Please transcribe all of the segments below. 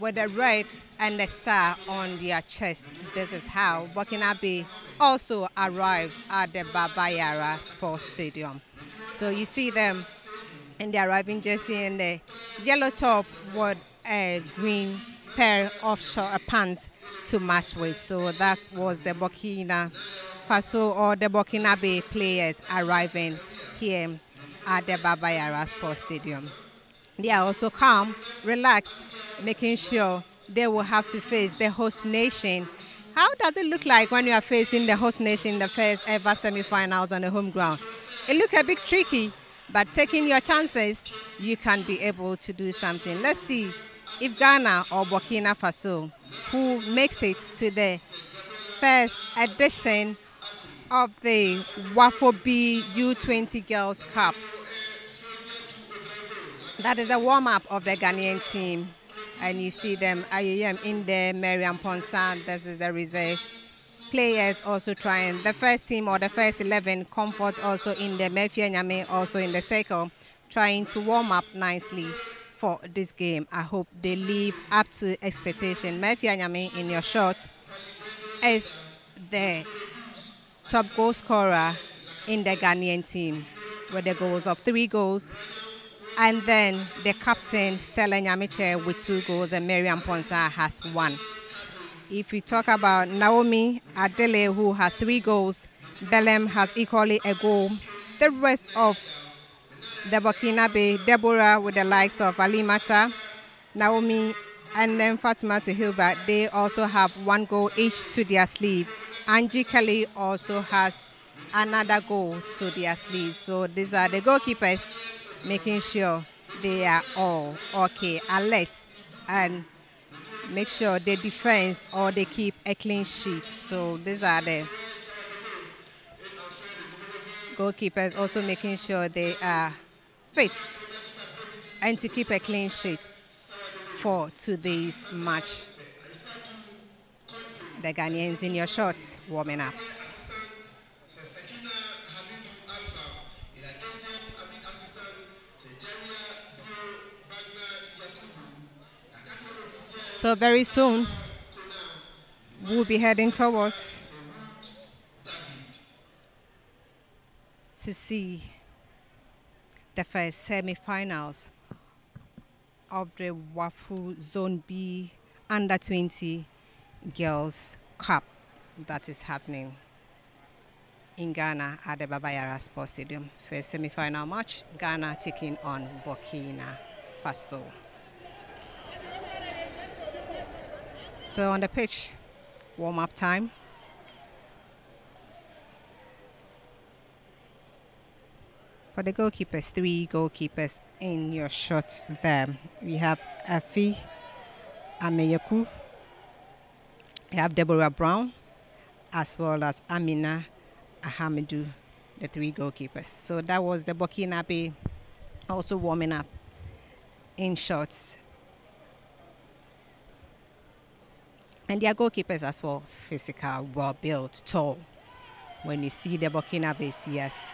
with a red and a star on their chest. This is how Burkina also arrived at the Baba Yara Sports Stadium. So you see them in the arriving jersey and the yellow top with a green pair of short pants to match with. So that was the Burkina Faso or the Burkinabe players arriving here at the Baba Yara Sports Stadium. They are also calm, relaxed, making sure they will have to face the host nation. How does it look like when you are facing the host nation in the first ever semi-finals on the home ground? It looks a bit tricky, but taking your chances, you can be able to do something. Let's see if Ghana or Burkina Faso, who makes it to the first edition of the WAFU B U20 Girls Cup. That is a warm-up of the Ghanaian team. And you see them, Ayuyem in there, Mariam Ponsan, this is the reserve. Players also trying, the first team or the first 11, Comfort also in the Mefia Nyame also in the circle, trying to warm up nicely for this game. I hope they live up to expectation. Mefia Nyame in your shot is the top goal scorer in the Ghanaian team with the goals of three goals. And then the captain, Stella Nyamiche, with two goals, and Miriam Ponsa has one. If we talk about Naomi Adele, who has three goals, Belem has equally a goal. The rest of the Burkinabe, Deborah with the likes of Alimata, Naomi, and then Fatima to Hilbert, they also have one goal each to their sleeve. Angie Kelly also has another goal to their sleeve. So these are the goalkeepers making sure they are all okay, alert, and make sure they defense or they keep a clean sheet. So these are the goalkeepers also making sure they are fit and to keep a clean sheet for today's match the Ghanaians in your shorts warming up. So very soon, we'll be heading towards to see the first semi-finals of the WAFU Zone B Under 20 Girls Cup that is happening in Ghana at the Baba Yara Sports Stadium. First semi-final match, Ghana taking on Burkina Faso. Still uh, on the pitch, warm-up time. For the goalkeepers, three goalkeepers in your shot there. We have Afi Ameyaku, we have Deborah Brown as well as Amina Ahamadu, the three goalkeepers. So that was the Burkina Burkinabe also warming up in shots. And their goalkeepers as well, physical, well built, tall. When you see the Burkinabe, yes.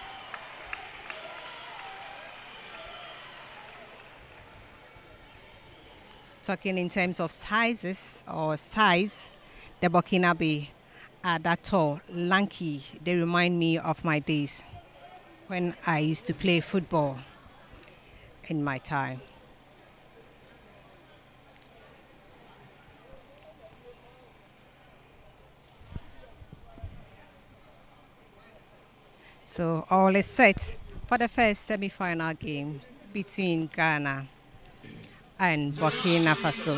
Talking in terms of sizes or size, the Burkinabe are that tall, lanky. They remind me of my days when I used to play football in my time. So all is set for the first semi-final game between Ghana and Burkina Faso.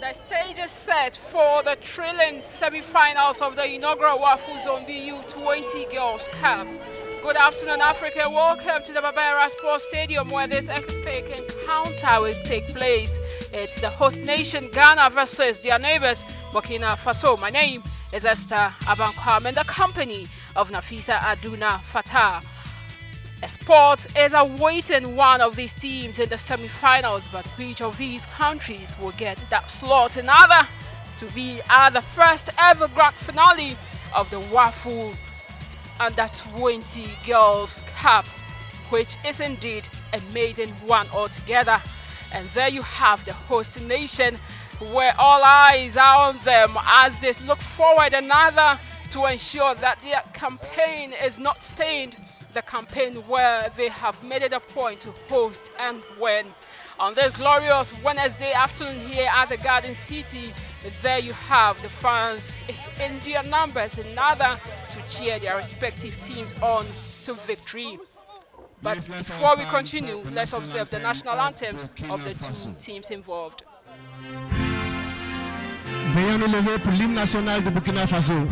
The stage is set for the thrilling semi-finals of the inaugural Wafu Zone BU20 Girls Cup. Good afternoon, Africa. Welcome to the Baba Yara Sports Stadium where this epic encounter will take place. It's the host nation Ghana versus their neighbors Burkina Faso. My name is Esther Abankwam and the company of Nafisa Aduna Fatah. Sport is awaiting one of these teams in the semi-finals, but which of these countries will get that slot? Another to be at the first ever grand finale of the WAFU Under 20 Girls Cup, which is indeed a maiden one altogether. And there you have the host nation where all eyes are on them as they look forward another to ensure that their campaign is not stained. The campaign where they have made it a point to host and win. On this glorious Wednesday afternoon here at the Garden City, there you have the fans in their numbers, another to cheer their respective teams on to victory. But before we continue, let's observe the national anthems of the two teams involved. Veuillez nous lever pour l'hymne national de Burkina Faso.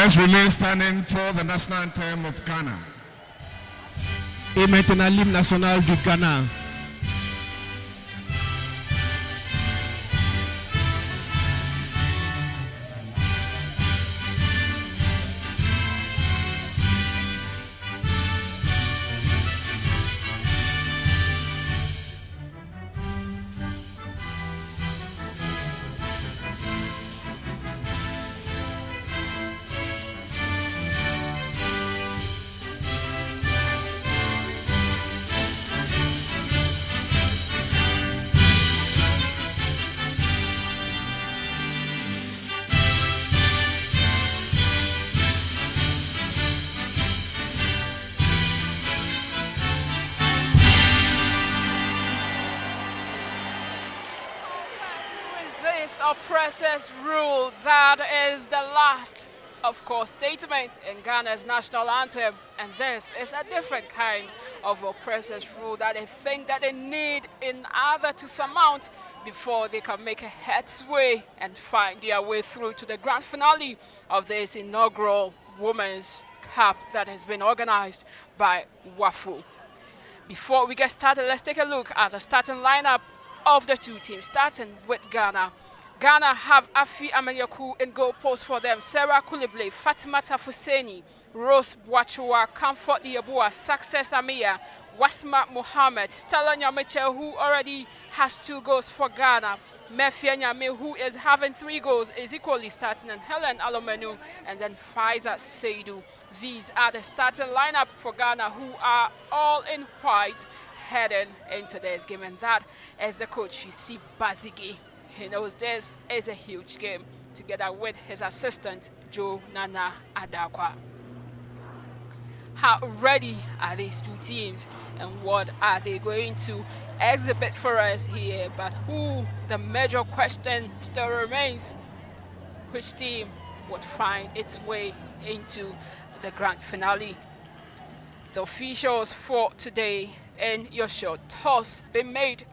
Let's remain standing for the national anthem of Ghana. Et maintenant l'hymne national du Ghana. Oppressors rule. That is the last, of course, statement in Ghana's national anthem. And this is a different kind of oppressors rule that they think that they need in order to surmount before they can make a headway and find their way through to the grand finale of this inaugural Women's Cup that has been organized by WAFU. Before we get started, let's take a look at the starting lineup of the two teams, starting with Ghana. Ghana have Afi Amelyaku in goal post for them. Sarah Kulible, Fatima Tafuseni, Rose Bwachua, Comfort Yeboah, Success Amia, Wasma Mohammed, Stella Nyamiche, who already has two goals for Ghana. Mefia Nyame, who is having three goals, is equally starting, and Helen Alomenu, and then Pfizer Seidu. These are the starting lineup for Ghana, who are all in white heading into this game, and that is the coach, Yusuf Bazigi. He knows this is a huge game together with his assistant, Joe Nana Adakwa. How ready are these two teams and what are they going to exhibit for us here? But who, the major question still remains, which team would find its way into the grand finale? The officials for today in your short toss been made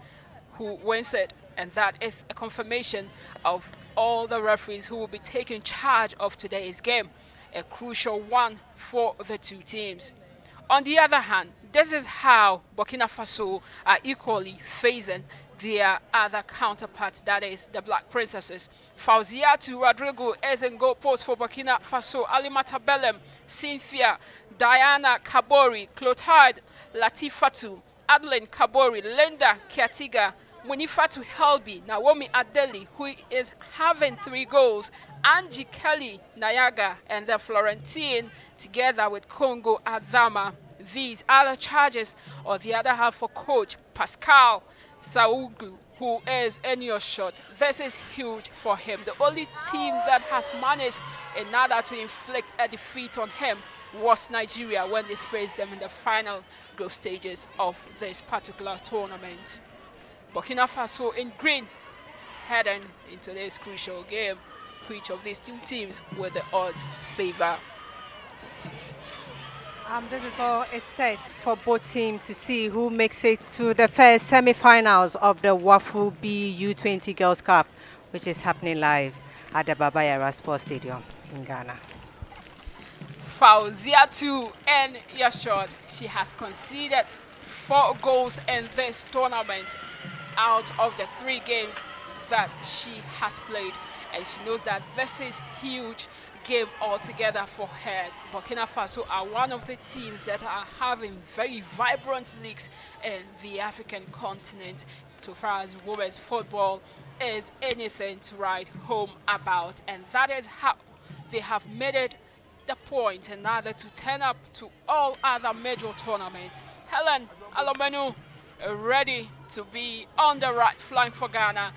who wins it and that is a confirmation of all the referees who will be taking charge of today's game, a crucial one for the two teams. On the other hand, this is how Burkina Faso are equally facing their other counterparts, that is the Black Princesses. Fauziatu Rodrigo is in goal post for Burkina Faso, Alimata Belem, Cynthia, Diana Kabori, Clotilde Latifatu, Adeline Kabori, Linda Kiatiga, Munifatu Helbi, Naomi Adeli, who is having three goals, Angie Kelly Nayaga, and the Florentine, together with Congo Adama. These are the charges on the other half for coach Pascal Saugu, who is in your shot. This is huge for him. The only team that has managed another to inflict a defeat on him was Nigeria when they faced them in the final group stages of this particular tournament. Burkina Faso in green heading into this crucial game. For which of these two teams will the odds favor? Um, this is all a set for both teams to see who makes it to the first semi-finals of the Wafu B U20 Girls Cup, which is happening live at the Baba Yara Sports Stadium in Ghana. Fauziatu and Yashod, she has conceded four goals in this tournament out of the three games that she has played and she knows that this is huge game altogether for her. Burkina Faso are one of the teams that are having very vibrant leagues in the African continent so far as women's football is anything to write home about and that is how they have made it the point in to turn up to all other major tournaments. Helen Alomenu ready to be on the right flank for Ghana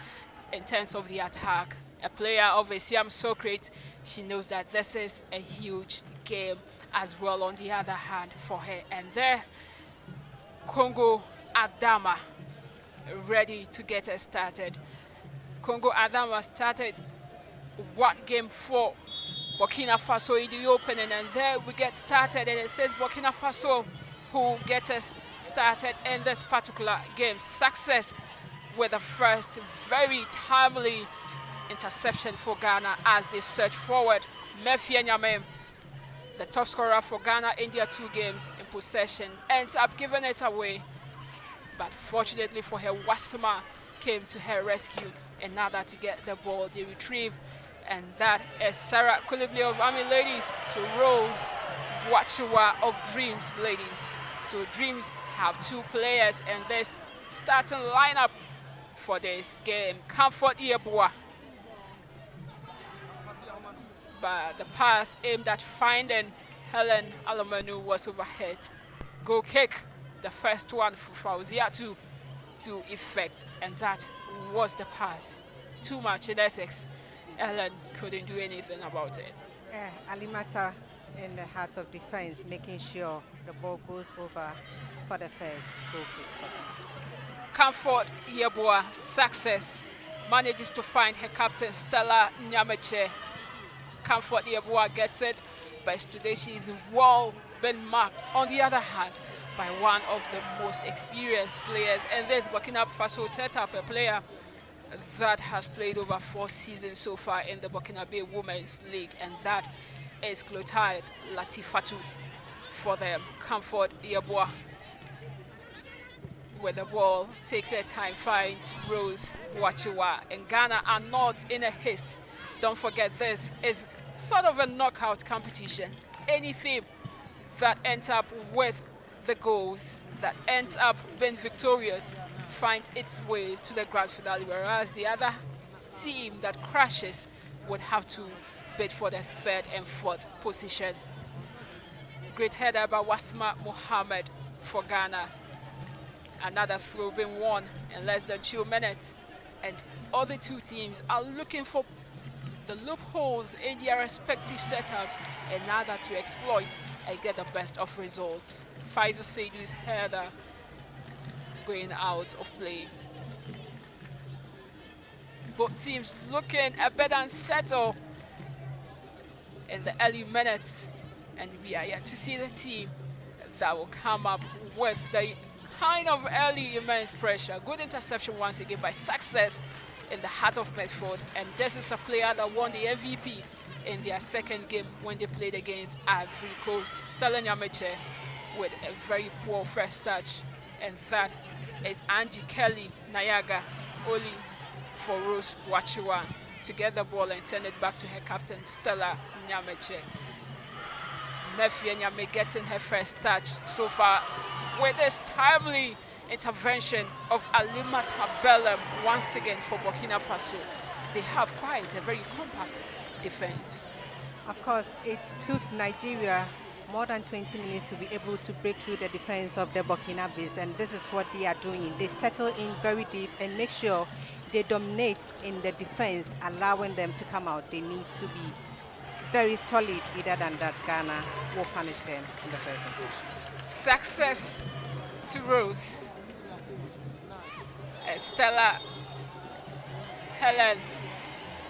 in terms of the attack. A player of Asiam Socrates, she knows that this is a huge game as well on the other hand for her. And there, Congo Adama ready to get her started. Congo Adama started one game for Burkina Faso in the opening and there we get started and it is Burkina Faso who get us started in this particular game. Success with the first very timely interception for Ghana as they search forward. Mefia Nyame, the top scorer for Ghana in their two games in possession, ends up giving it away. But fortunately for her, Wasima came to her rescue in order to get the ball. They retrieve, and that is Sarah Kulibli of Army Ladies to Rose Wachiwa of Dreams Ladies. So Dreams have two players in this starting lineup for this game. Comfort Yeboah. But the pass aimed at finding Helen Alomenu was overhead. Goal kick, the first one for Fauziatu to effect, and that was the pass. Too much in Essex. Helen couldn't do anything about it. Yeah, Alimata in the heart of defense, making sure the ball goes over for the first goal kick. Comfort Yeboah, success, manages to find her captain Stella Nyameche. Comfort Yeboah gets it, but today she is well been marked. On the other hand, by one of the most experienced players, and this Burkina Faso set up a player that has played over four seasons so far in the Burkinabe Women's League, and that is Clotilde Latifatu for them. Comfort Yeboah with the ball, takes her time, finds Rose Wachiwa. And Ghana are not in a haste. Don't forget this is sort of a knockout competition. Anything that ends up with the goals, that ends up being victorious, finds its way to the grand finale, whereas the other team that crashes would have to bid for the third and fourth position. Great header by Wasma Mohammed for Ghana another throw being won in less than two minutes and other two teams are looking for the loopholes in their respective setups in order to exploit and get the best of results. Pfizer Seidu's header going out of play. Both teams looking a bit unsettled in the early minutes and we are yet to see the team that will come up with the kind of early immense pressure. Good interception once again by Success in the heart of Medford. And this is a player that won the MVP in their second game when they played against Ivory Coast. Stella Nyameche with a very poor first touch. And that is Angie Kelly Nayaga Oli for Rose Wachiwa to get the ball and send it back to her captain Stella Nyameche. Mefia Nyame getting her first touch so far with this timely intervention of Alimata Belem once again for Burkina Faso. They have quite a very compact defense. Of course, it took Nigeria more than 20 minutes to be able to break through the defense of the Burkinabes and this is what they are doing. They settle in very deep and make sure they dominate in the defense, allowing them to come out. They need to be very solid, either than that Ghana will punish them in the first instance. Success to Rose. Stella Helen,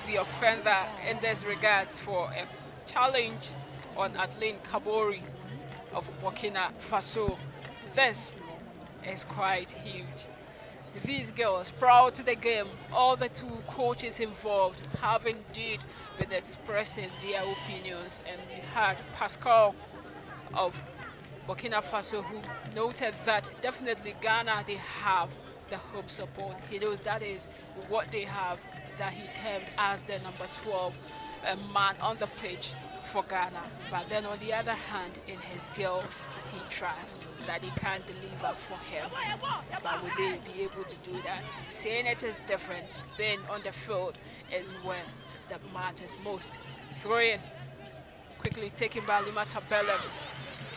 the offender in this regard for a challenge on Adeline Kabori of Burkina Faso. This is quite huge. These girls, proud to the game, all the two coaches involved have indeed been expressing their opinions. And we had Pascal of Burkina Faso who noted that definitely Ghana, they have the home support. He knows that is what they have that he termed as the number 12 uh, man on the pitch for Ghana. But then on the other hand, in his girls, he trusts that he can deliver for him. But will they be able to do that? Seeing it is different, being on the field is where that matters most. Throwing, quickly taken by Lima Tabellum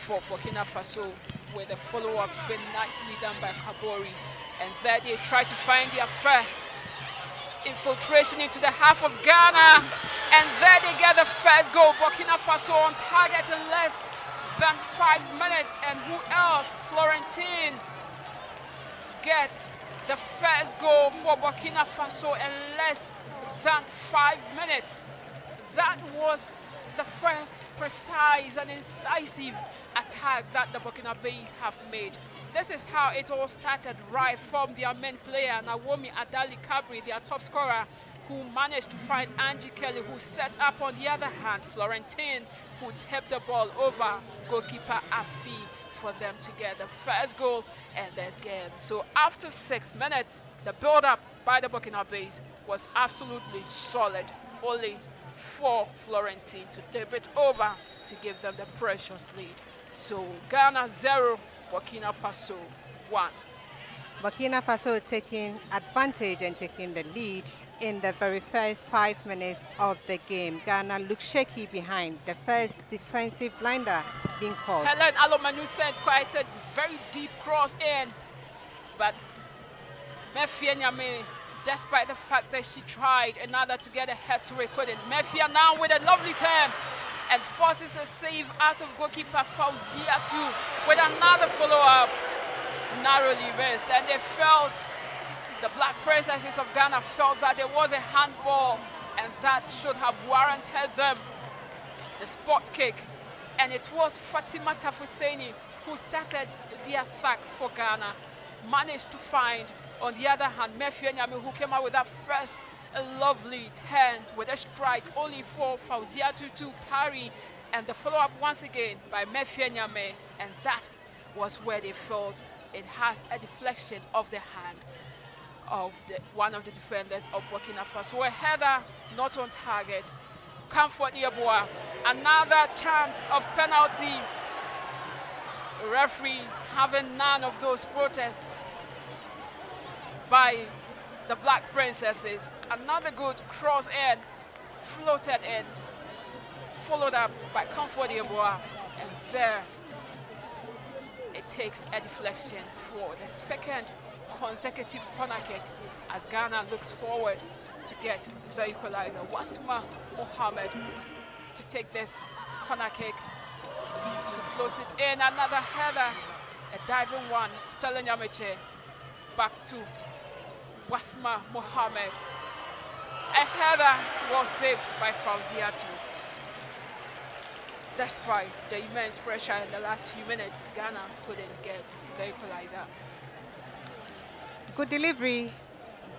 for Burkina Faso with a follow-up been nicely done by Kabori. And there they try to find their first infiltration into the half of Ghana. And there they get the first goal. Burkina Faso on target in less than five minutes. And who else? Florentine gets the first goal for Burkina Faso in less than five minutes. That was the first precise and incisive attack that the Burkinabes have made. This is how it all started right from their main player, Naomi Adali Kabri, their top scorer, who managed to find Angie Kelly, who set up on the other hand, Florentine, who tipped the ball over goalkeeper Afi for them to get the first goal and this game. So after six minutes, the build-up by the Burkinabes was absolutely solid. Only for Florentine to dip it over to give them the precious lead. So Ghana 0, Burkina Faso 1. Burkina Faso taking advantage and taking the lead in the very first five minutes of the game. Ghana looks shaky behind. The first defensive blinder being caused. Helen Alomenu sent quite a very deep cross in, but Mefia Nyame, despite the fact that she tried another to get a head to it, couldn't. Mefia now with a lovely turn and forces a save out of goalkeeper Fauziatu with another follow-up. Narrowly missed, and they felt, the Black Princesses of Ghana felt that there was a handball, and that should have warranted them the spot kick. And it was Fatima Tafuseni who started the attack for Ghana, managed to find, on the other hand, Nyame who came out with that first a lovely turn with a strike only for Fauziatu to parry and the follow-up once again by Mefianyame and that was where they felt it has a deflection of the hand of the, one of the defenders of Burkina Faso. A header not on target. Comfort Yeboah. Another chance of penalty. Referee having none of those protests by the Black Princesses. Another good cross in, floated in, followed up by Comfort Yeboah. And there it takes a deflection for the second consecutive corner kick as Ghana looks forward to get the equalizer. Wasma Mohammed to take this corner kick. She floats it in, another header, a diving one. Stella Nyameche back to Wasma Mohammed. A header was saved by Fauziatu. Despite the immense pressure in the last few minutes, Ghana couldn't get the equalizer. Good delivery,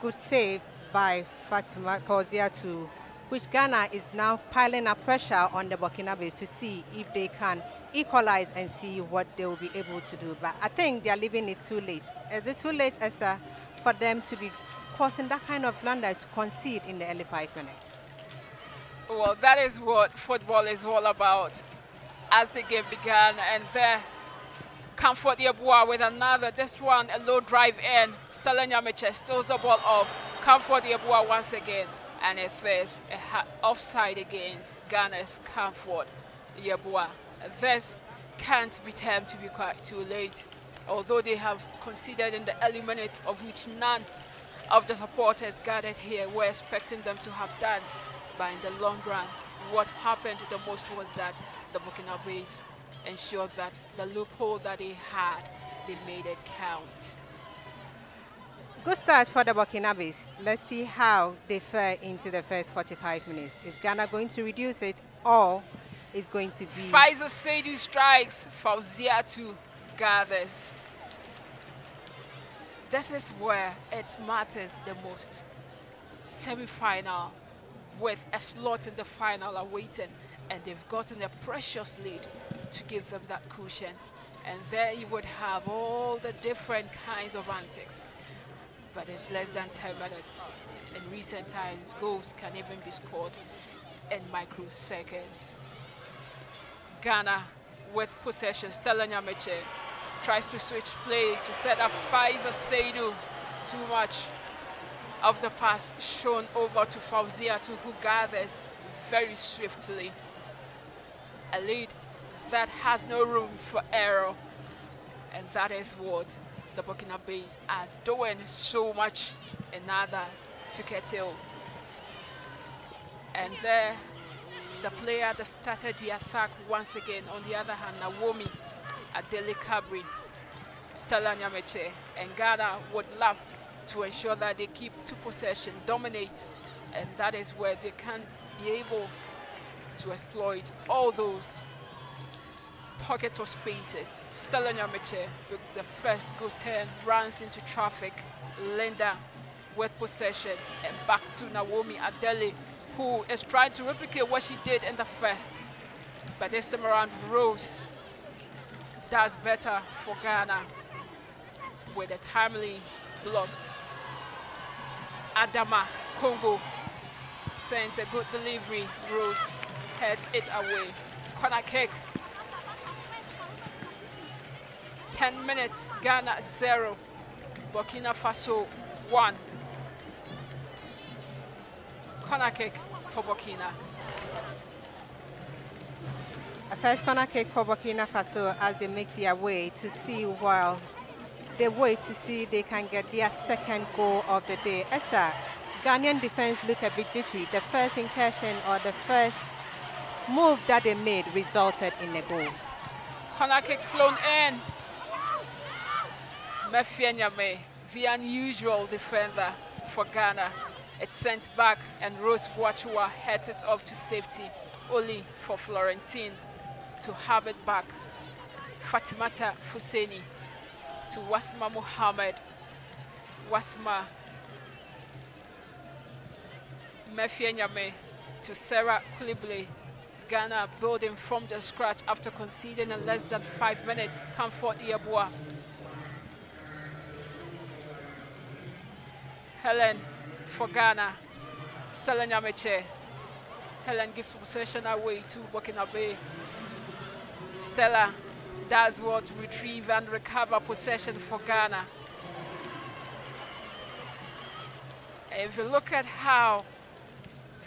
good save by Fatima Fauziatu, which Ghana is now piling up pressure on the Burkinabes to see if they can equalize and see what they will be able to do. But I think they are leaving it too late. Is it too late, Esther, for them to be causing that kind of blunders to concede in the early five minutes? Well, that is what football is all about as the game began. And there, Comfort Yeboah with another, this one, a low drive in. Stella Nyamiche steals the ball off. Comfort Yeboah once again. And it is offside against Ghana's Comfort Yeboah. This can't be termed to be quite too late. Although they have conceded in the early minutes, of which none of the supporters gathered here were expecting them to have done. But in the long run, what happened the most was that the Burkinabes ensured that the loophole that they had, they made it count. Good start for the Burkinabes. Let's see how they fare into the first 45 minutes. Is Ghana going to reduce it or is going to be... Pfizer Seidu strikes, Fauziatu gathers. This is where it matters the most. Semi-final with a slot in the final awaiting and they've gotten a precious lead to give them that cushion and there you would have all the different kinds of antics but it's less than 10 minutes in recent times goals can even be scored in microseconds Ghana with possession Stella Nyamiche tries to switch play to set up Pfizer Seidu too much of the pass shown over to Fauziatu who gathers very swiftly. A lead that has no room for error. And that is what the Burkina Burkinabes are doing so much in order to curtail. And there, the player that started the attack once again, on the other hand, Naomi Adele Cabri, Stella Nyamiche, and Ghana would love to ensure that they keep to possession, dominate, and that is where they can be able to exploit all those pockets of spaces. Stella Nyamiche with the first good turn, runs into traffic. Linda with possession and back to Naomi Adele who is trying to replicate what she did in the first. But this time around, Rose does better for Ghana with a timely block Adama Congo sends a good delivery. Rose heads it away. Corner kick. 10 minutes, Ghana 0, Burkina Faso 1. Corner kick for Burkina. A first corner kick for Burkina Faso as they make their way to see while they wait to see they can get their second goal of the day. Esther, Ghanaian defense look a bit jittery. The first incursion or the first move that they made resulted in a goal. Corner kick flown in. Mefienyame, the unusual defender for Ghana. It's sent back and Rose Boachua heads it off to safety, only for Florentine to have it back. Fatimata Fuseni to Wasma Muhammad. Wasma Mefienyame to Sarah Kulibli. Ghana building from the scratch after conceding in less than five minutes. Comfort Yeboah. Helen for Ghana. Stella Nyamiche. Helen gives possession away to Burkinabe. Stella does what retrieve and recover possession for Ghana. If you look at how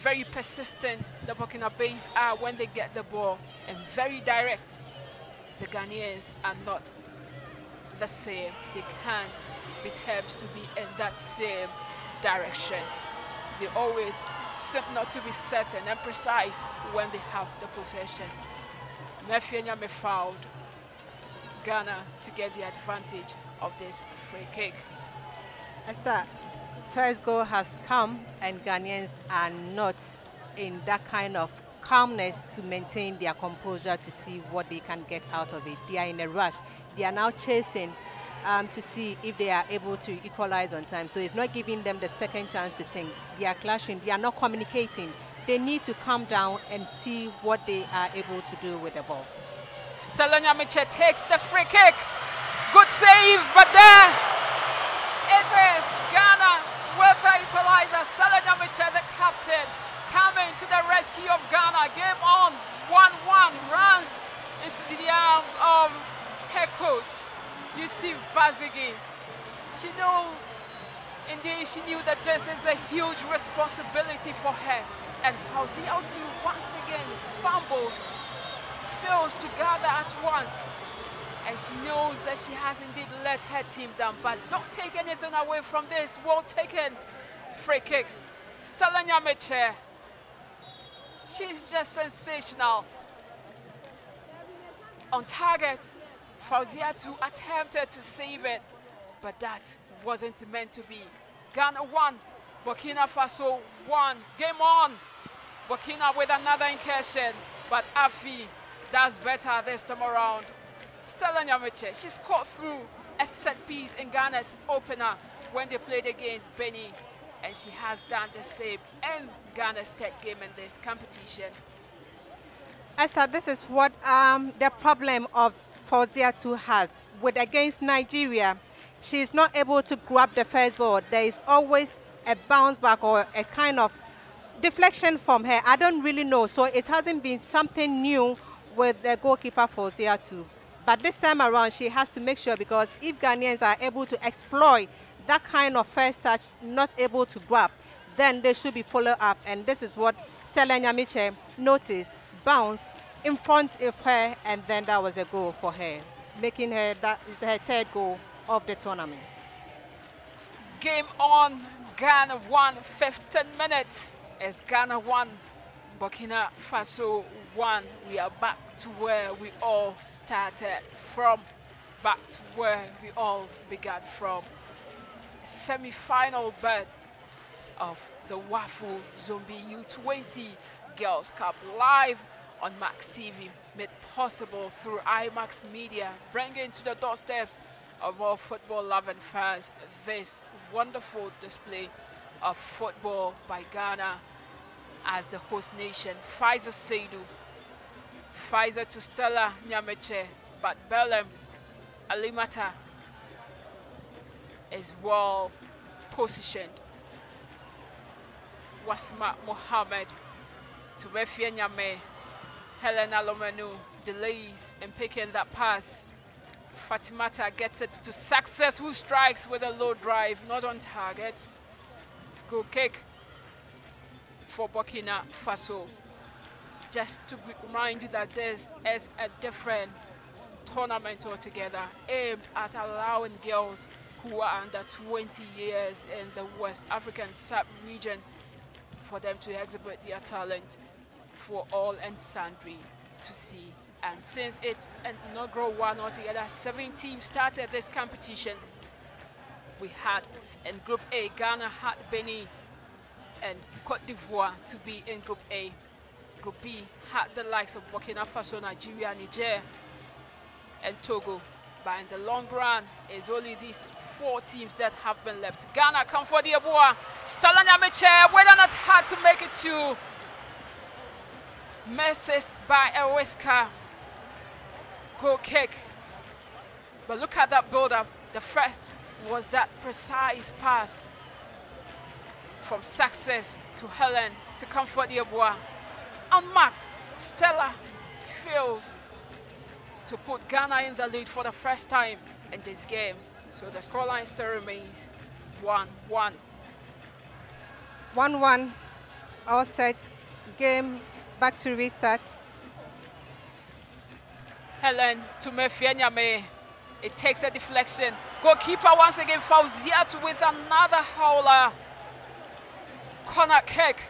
very persistent the Burkinabes are when they get the ball and very direct, the Ghanaians are not the same. They can't be to be in that same direction. They always seem not to be certain and precise when they have the possession. Mefienyame fouled Ghana to get the advantage of this free kick. Esther, first goal has come and Ghanaians are not in that kind of calmness to maintain their composure to see what they can get out of it. They are in a rush. They are now chasing um, to see if they are able to equalize on time. So it's not giving them the second chance to think. They are clashing. They are not communicating. they need to calm down and see what they are able to do with the ball. Stella Nyamiche takes the free kick. Good save, but there it is. Ghana with the equalizer. Stella Nyamiche, the captain, coming to the rescue of Ghana. Game on 1-1 runs into the arms of head coach Yusuf Bazigi. She knew, indeed, she knew that this is a huge responsibility for her. And Fauziatu once again fumbles, fails to gather at once. And she knows that she has indeed let her team down. But don't take anything away from this. Well taken free kick. Stella Nyamiche. She's just sensational. On target, Fauziatu attempted to save it, but that wasn't meant to be. Ghana won, Burkina Faso won. Game on. Burkina with another incursion, but Afi does better this time around. Stella Nyamiche, she scored through a set piece in Ghana's opener when they played against Benin, and she has done the same in Ghana's third game in this competition. Esther, this is what um, the problem of Fauziatu has. With against Nigeria, she is not able to grab the first ball. There is always a bounce back or a kind of deflection from her. I don't really know. So it hasn't been something new with the goalkeeper Fauziatu. But this time around, she has to make sure because if Ghanaians are able to exploit that kind of first touch, not able to grab, then they should be followed up. And this is what Stella Nyamiche noticed. Bounce in front of her, and then that was a goal for her, making her that is her third goal of the tournament. Game on, Ghana won 15 minutes as Ghana won, Burkina Faso won. We are back to where we all started from, back to where we all began from. Semi-final bet of the Waffle Zombie U20 Girls Cup live on Max TV, made possible through IMAX Media, bringing to the doorsteps of all football-loving fans this wonderful display of football by Ghana as the host nation. Pfizer Seidu, Pfizer to Stella Nyamiche, but Belem Alimata is well positioned. Wasma Mohammed to Mefia Nyame, Helen Alomenu delays in picking that pass. Fatimata gets it to successful strikes with a low drive, not on target. Good kick for Burkina Faso. Just to remind you that this is a different tournament altogether aimed at allowing girls who are under 20 years in the West African sub-region for them to exhibit their talent for all and sundry to see. And since it's an inaugural one altogether, seven teams started this competition. We had in Group A, Ghana had Benin and Cote d'Ivoire to be in Group A. Group B had the likes of Burkina Faso, Nigeria, Niger, and Togo. But in the long run, it's only these four teams that have been left. Ghana Comfort Yeboah. Stella Nyamiche, whether or not had to make it to misses by a whisker. Goal kick. But look at that build-up. The first was that precise pass from success to Helen to comfort Yeboah. Unmarked, Stella fails to put Ghana in the lead for the first time in this game. So the scoreline still remains 1-1. 1-1, all sets, game back to restart. Helen to Mefianyame. It takes a deflection. Goalkeeper once again, Fauziatu with another howler. Corner kick.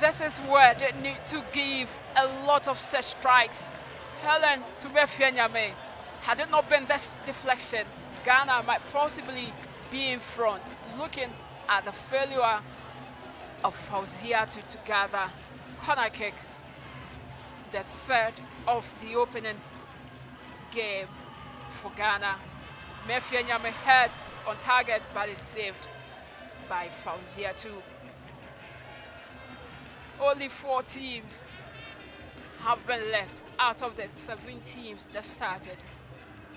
This is where they need to give a lot of set strikes. Helen to Mefianyame. Had it not been this deflection, Ghana might possibly be in front, looking at the failure of Fauziatu to gather corner kick, the third of the opening game for Ghana. Mefia Nyame heads on target but is saved by Fauziatu. only four teams have been left out of the seven teams that started.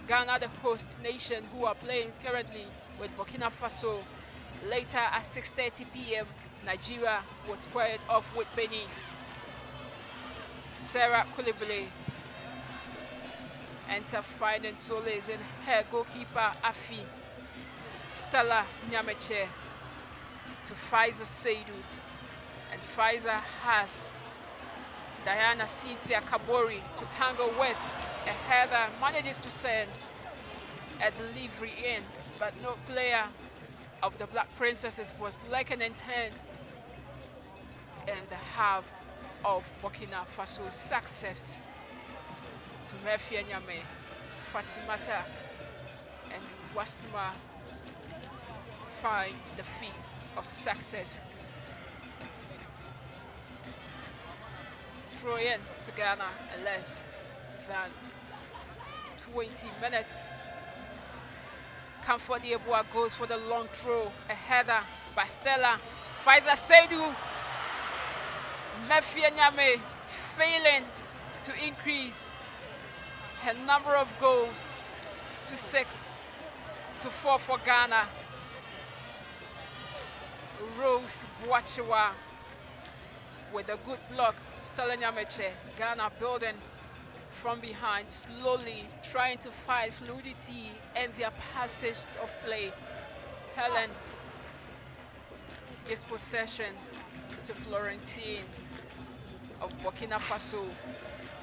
Ghana, the host nation, who are playing currently with Burkina Faso. Later at 6.30 p.m., Nigeria was square it off with Benin. Sarah Koulibaly enter finding solace in her goalkeeper Afi. Stella Nyameche to Faiza Seidu. And Faiza has Diana Cynthia Kabori to tangle with. A Heather manages to send a delivery in, but no player of the Black Princesses was like an intent in the half of Burkina Faso's success to Murphy Fatimata, and Wasma finds the feet of success. Throw in to Ghana in less than 20 minutes. Comfort Yeboah goes for the long throw. A header by Stella. Faiza Seidu. Mefia Nyame failing to increase her number of goals to six to four for Ghana. Rose Boachiwa with a good block. Stella Nyameche, Ghana building from behind, slowly trying to find fluidity and their passage of play. Helen gives possession to Florentine of Burkina Faso.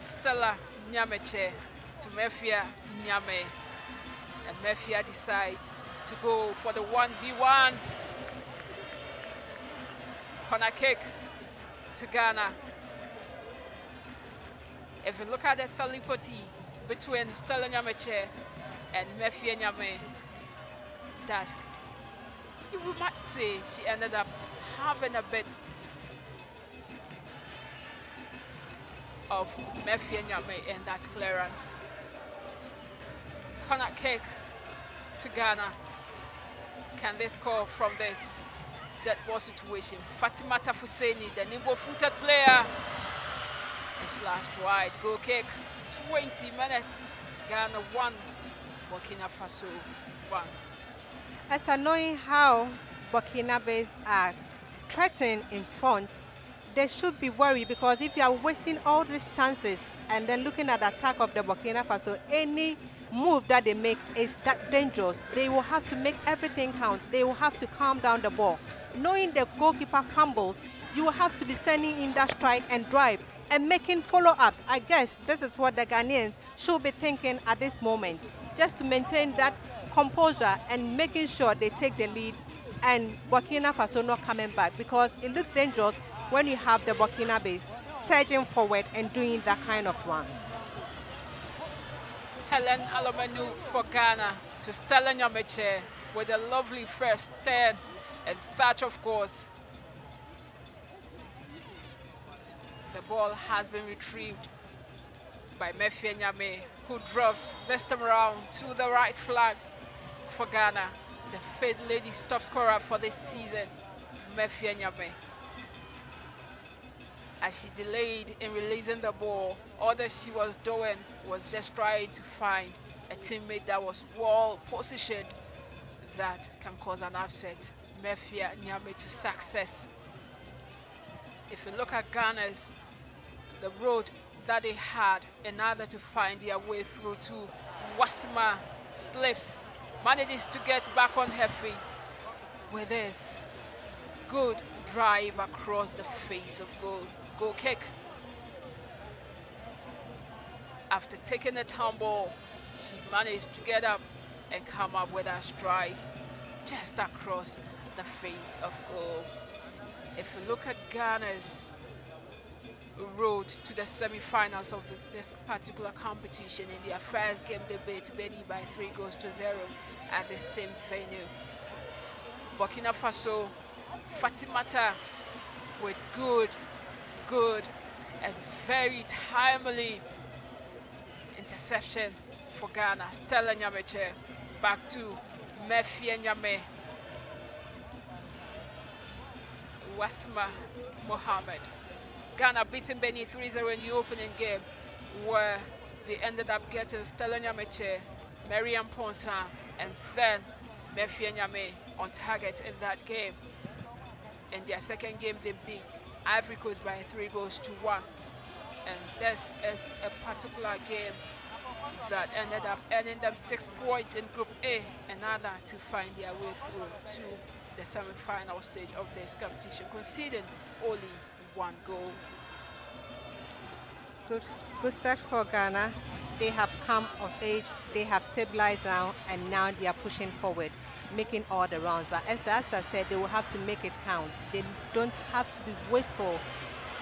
Stella Nyameche to Mefia Nyame. And Mefia decides to go for the 1v1. Corner kick to Ghana. If you look at the telepathy between Stella Nyameche and Mefia Nyame, that you might say she ended up having a bit of Mefia Nyame in that clearance. Corner kick to Ghana. Can they score from this dead ball situation? Fatimata Fuseni, the nimble footed player, is slashed wide. Goal kick, 20 minutes. Ghana 1, Burkina Faso 1. Esther, knowing how Burkina are threatening in front, they should be worried because if you are wasting all these chances and then looking at the attack of the Burkina Faso, any move that they make is that dangerous. They will have to make everything count. They will have to calm down the ball. Knowing the goalkeeper fumbles, you will have to be sending in that strike and drive and making follow-ups. I guess this is what the Ghanaians should be thinking at this moment, just to maintain that composure and making sure they take the lead and Burkina Faso not coming back because it looks dangerous when you have the Burkinabes surging forward and doing that kind of runs. Helen Alomenu for Ghana to Stella Nyameche with a lovely first turn and thatch of course The ball has been retrieved by Mefia Nyame, who drops this time around to the right flag for Ghana. The fifth ladies top scorer for this season, Mefia Nyame. As she delayed in releasing the ball, all that she was doing was just trying to find a teammate that was well positioned that can cause an upset. Mefia Nyame to success. If you look at Ghana's the road that they had in order to find their way through to Wasima slips, manages to get back on her feet with this good drive across the face of goal. Goal kick. After taking a tumble, she managed to get up and come up with a strike just across the face of goal. If you look at Ghana's road to the semi-finals of the, this particular competition in their first game they beat Benin by three goals to zero at the same venue. Burkina Faso, Fatimata with good, good and very timely interception for Ghana. Stella Nyameche back to Mefia Nyame. Wasma Mohammed Ghana beating Benin 3-0 in the opening game, where they ended up getting Stella Nyameche, Mariam Ponsa, and then Mefia Nyame on target in that game. In their second game, they beat Ivory Coast by three goals to one. And this is a particular game that ended up earning them six points in Group A, another to find their way through to the semi-final stage of this competition, conceding only one goal. Good, good start for Ghana. They have come of age, they have stabilized now, and now they are pushing forward, making all the rounds. But as I said, they will have to make it count. They don't have to be wasteful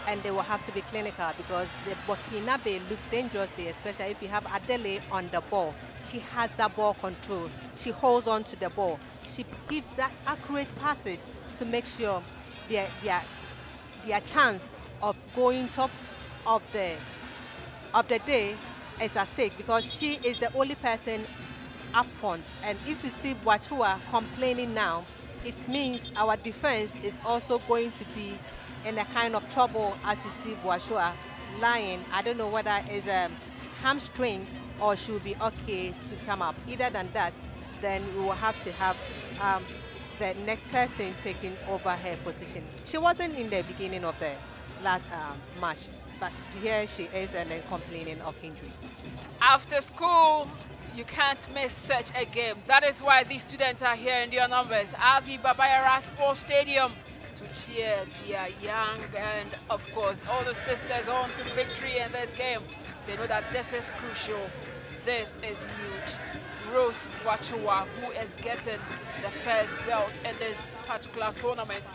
and they will have to be clinical because the Burkinabe look dangerously, especially if you have Adele on the ball. She has that ball control. She holds on to the ball. She gives that accurate passes to make sure their, their, their chance of going top of the, of the day is at stake because she is the only person up front. And if you see Wachua complaining now, it means our defense is also going to be in a kind of trouble as you see Boashua lying. I don't know whether it's a hamstring or she'll be okay to come up. Either than that, then we will have to have um, the next person taking over her position. She wasn't in the beginning of the last um, match, but here she is and then complaining of injury. After school, you can't miss such a game. That is why these students are here in their numbers. Avi Baba Yara Sports Stadium to cheer their young and of course all the sisters on to victory in this game. They know that this is crucial. This is huge. Rose Wachua, who is getting the first belt in this particular tournament.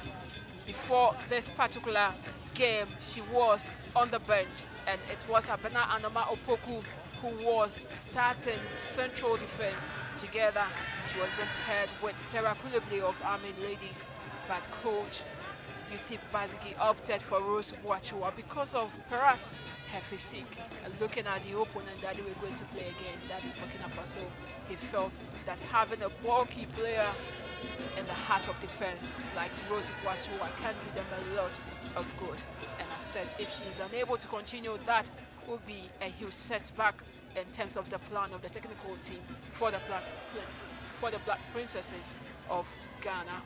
Before this particular game, she was on the bench and it was Abena Anoma Opoku who was starting central defense together. She was being paired with Sarah Koulibaly of Army Ladies, but coach Yusuf Basigi opted for Rose Boachua because of perhaps her physique. And looking at the opponent that they were going to play against, that is Burkina Faso, he felt that having a bulky player in the heart of defense like Rose Boachua can do them a lot of good. Such, if she is unable to continue, that will be a huge setback in terms of the plan of the technical team for the Black, for the Black Princesses of Ghana.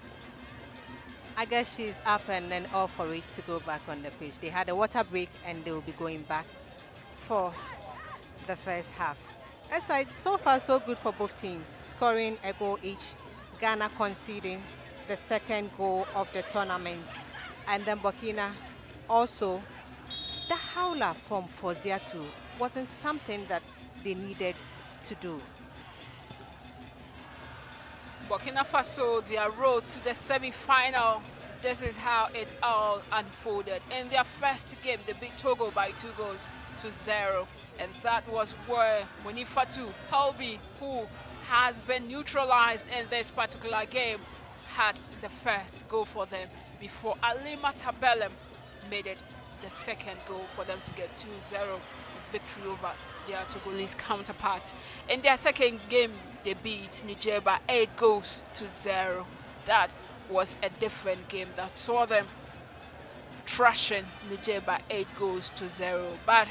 I guess she's up and then all for it to go back on the pitch. They had a water break and they will be going back for the first half. Esther, so far so good for both teams, scoring a goal each. Ghana conceding the second goal of the tournament. And then Burkina also, the howler from Fauziatu wasn't something that they needed to do. Burkina Faso, their road to the semi-final. This is how it all unfolded. In their first game, they beat Togo by two goals to zero. And that was where Munifatu Halbi, who has been neutralized in this particular game, had the first goal for them before Alimata Belem made it the second goal for them to get 2-0 victory over their Togolese counterpart. In their second game, they beat Niger by 8 goals to 0. That was a different game that saw them thrashing Niger by 8 goals to 0. But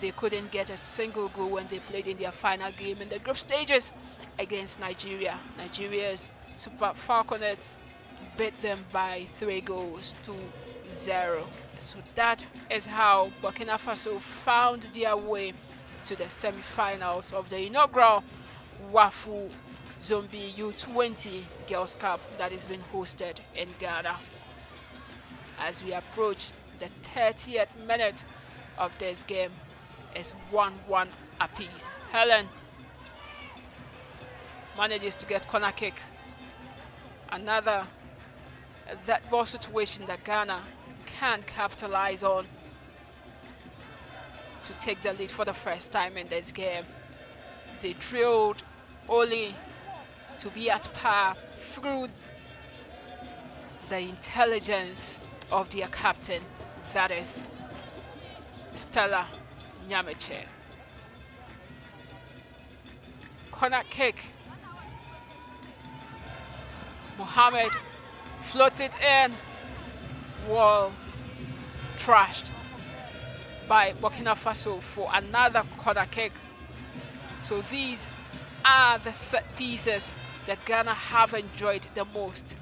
they couldn't get a single goal when they played in their final game in the group stages against Nigeria. Nigeria's Super Falconets beat them by 3 goals to 0. So that is how Burkina Faso found their way to the semi-finals of the inaugural Wafu Zombie U20 Girls Cup that is being hosted in Ghana. As we approach the 30th minute of this game, it's 1-1 apiece. Helen manages to get corner kick. Another that ball situation that Ghana can't capitalize on to take the lead for the first time in this game. They drilled only to be at par through the intelligence of their captain, that is Stella Nyameche. Corner kick. Mohammed floats it in. Wall trashed by Burkina Faso for another corner kick. So these are the set pieces that Ghana have enjoyed the most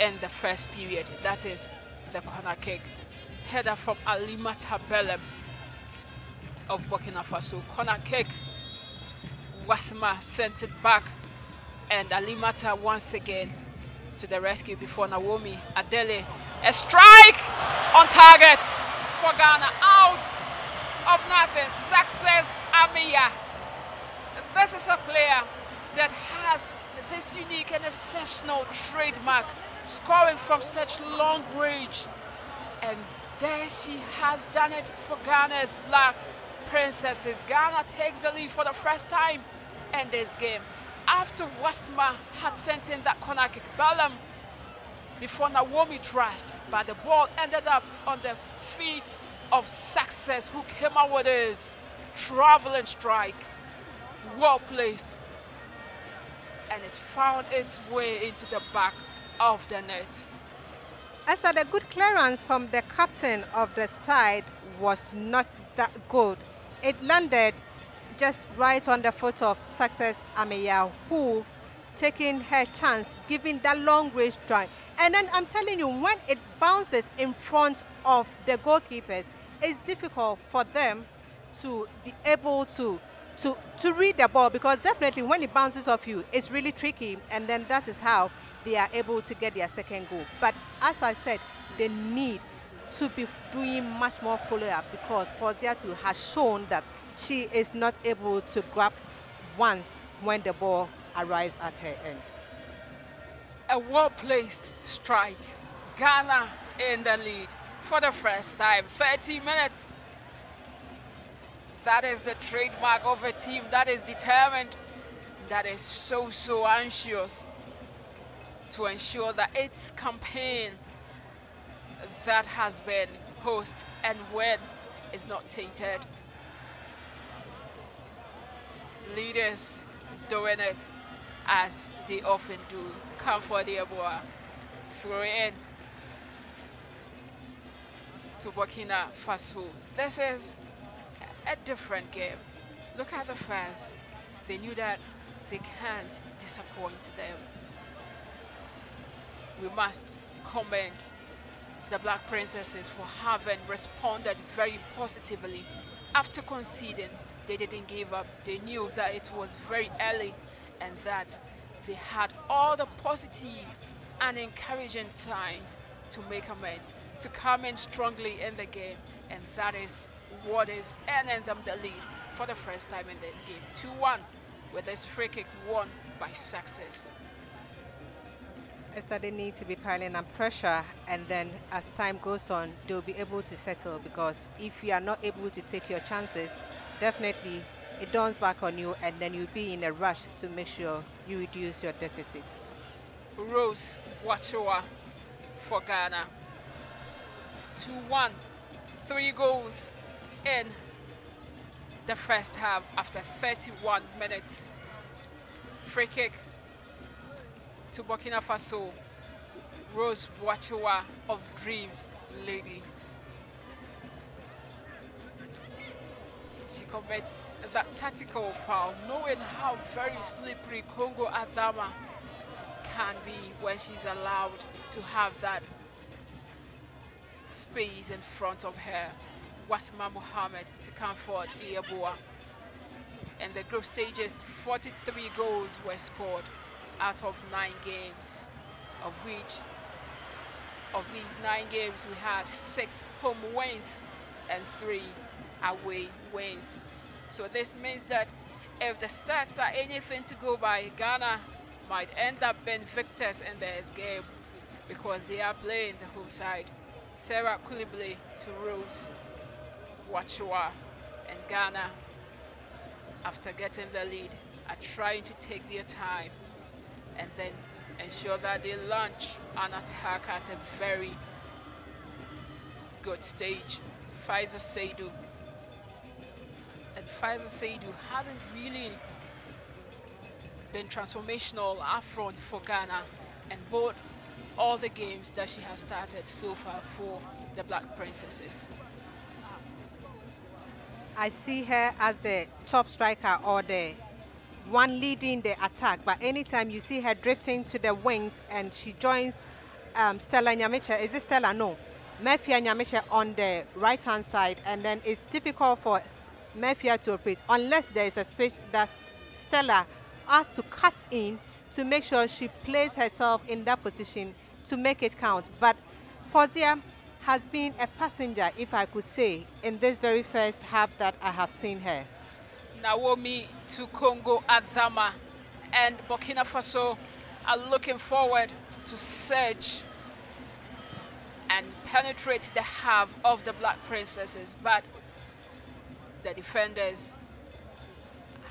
in the first period. That is the corner kick. Header from Alimata Belem of Burkina Faso. Corner kick. Wasma sent it back and Alimata once again to the rescue before Naomi Adele. A strike on target for Ghana. Out of nothing. Success Amia. This is a player that has this unique and exceptional trademark, scoring from such long range. And there she has done it for Ghana's Black Princesses. Ghana takes the lead for the first time in this game. After Wasma had sent in that corner kick, Balam before Naomi trashed, but the ball ended up on the feet of Success, who came out with his traveling strike, well placed, and it found its way into the back of the net. Esther, the good clearance from the captain of the side was not that good. It landed just right on the foot of Success Ameya, who taking her chance, giving that long range drive. And then I'm telling you, when it bounces in front of the goalkeepers, it's difficult for them to be able to to to read the ball because definitely when it bounces off you, it's really tricky, and then that is how they are able to get their second goal. But as I said, they need to be doing much more follow-up because Fauziatu has shown that she is not able to grab once when the ball arrives at her end. A well-placed strike. Ghana in the lead for the first time. 30 minutes. That is the trademark of a team that is determined, that is so, so anxious to ensure that its campaign that has been host and win is not tainted. Leaders doing it as they often do. Comfort Yeboah. Throw in to Burkina Faso. This is a different game. Look at the fans. They knew that they can't disappoint them. We must commend the Black Princesses for having responded very positively. After conceding, they didn't give up. They knew that it was very early and that they had all the positive and encouraging signs to make amends, to come in strongly in the game. And that is what is earning them the lead for the first time in this game. 2-1 with this free kick won by success is that they need to be piling on pressure and then as time goes on they'll be able to settle because if you are not able to take your chances definitely it dawns back on you and then you'll be in a rush to make sure you reduce your deficit. Rose Wachoa for Ghana. 2-1, three goals in the first half after 31 minutes. Free kick to Burkina Faso, Rose Boachewa of Dreams Ladies. She commits that tactical foul, knowing how very slippery Congo Adama can be when she's allowed to have that space in front of her. Wasma Mohammed to Comfort Yeboah. In the group stages, 43 goals were scored out of nine games, of which of these nine games we had six home wins and three away wins. So this means that if the stats are anything to go by, Ghana might end up being victors in this game because they are playing the home side. Sarah Koulibaly to Rose Wachua and Ghana after getting the lead are trying to take their time and then ensure that they launch an attack at a very good stage. Faiza Seidu. Faiza Seidu hasn't really been transformational up front for Ghana and both all the games that she has started so far for the Black Princesses. I see her as the top striker or the one leading the attack. But anytime you see her drifting to the wings and she joins um, Stella Nyamiche, is it Stella? No. Mefia Nyamiche on the right hand side, and then it's difficult for Mefia to operate unless there is a switch that Stella has to cut in to make sure she plays herself in that position to make it count. But Fozia has been a passenger, if I could say, in this very first half that I have seen her. Naomi to Congo Adama and Burkina Faso are looking forward to surge and penetrate the half of the Black Princesses, but the defenders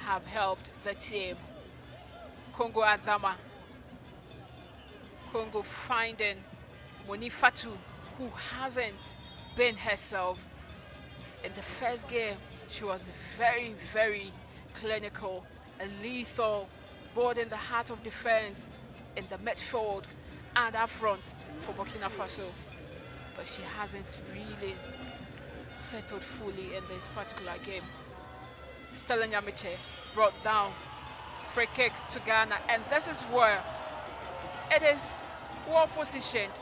have helped the team. Congo Adama, Congo finding Monifatu, who hasn't been herself. In the first game, she was very, very clinical and lethal, both in the heart of defense, in the midfield, and up front for Burkina Faso. But she hasn't really settled fully in this particular game. Stella Nyamiche brought down free kick to Ghana, and this is where it is well positioned.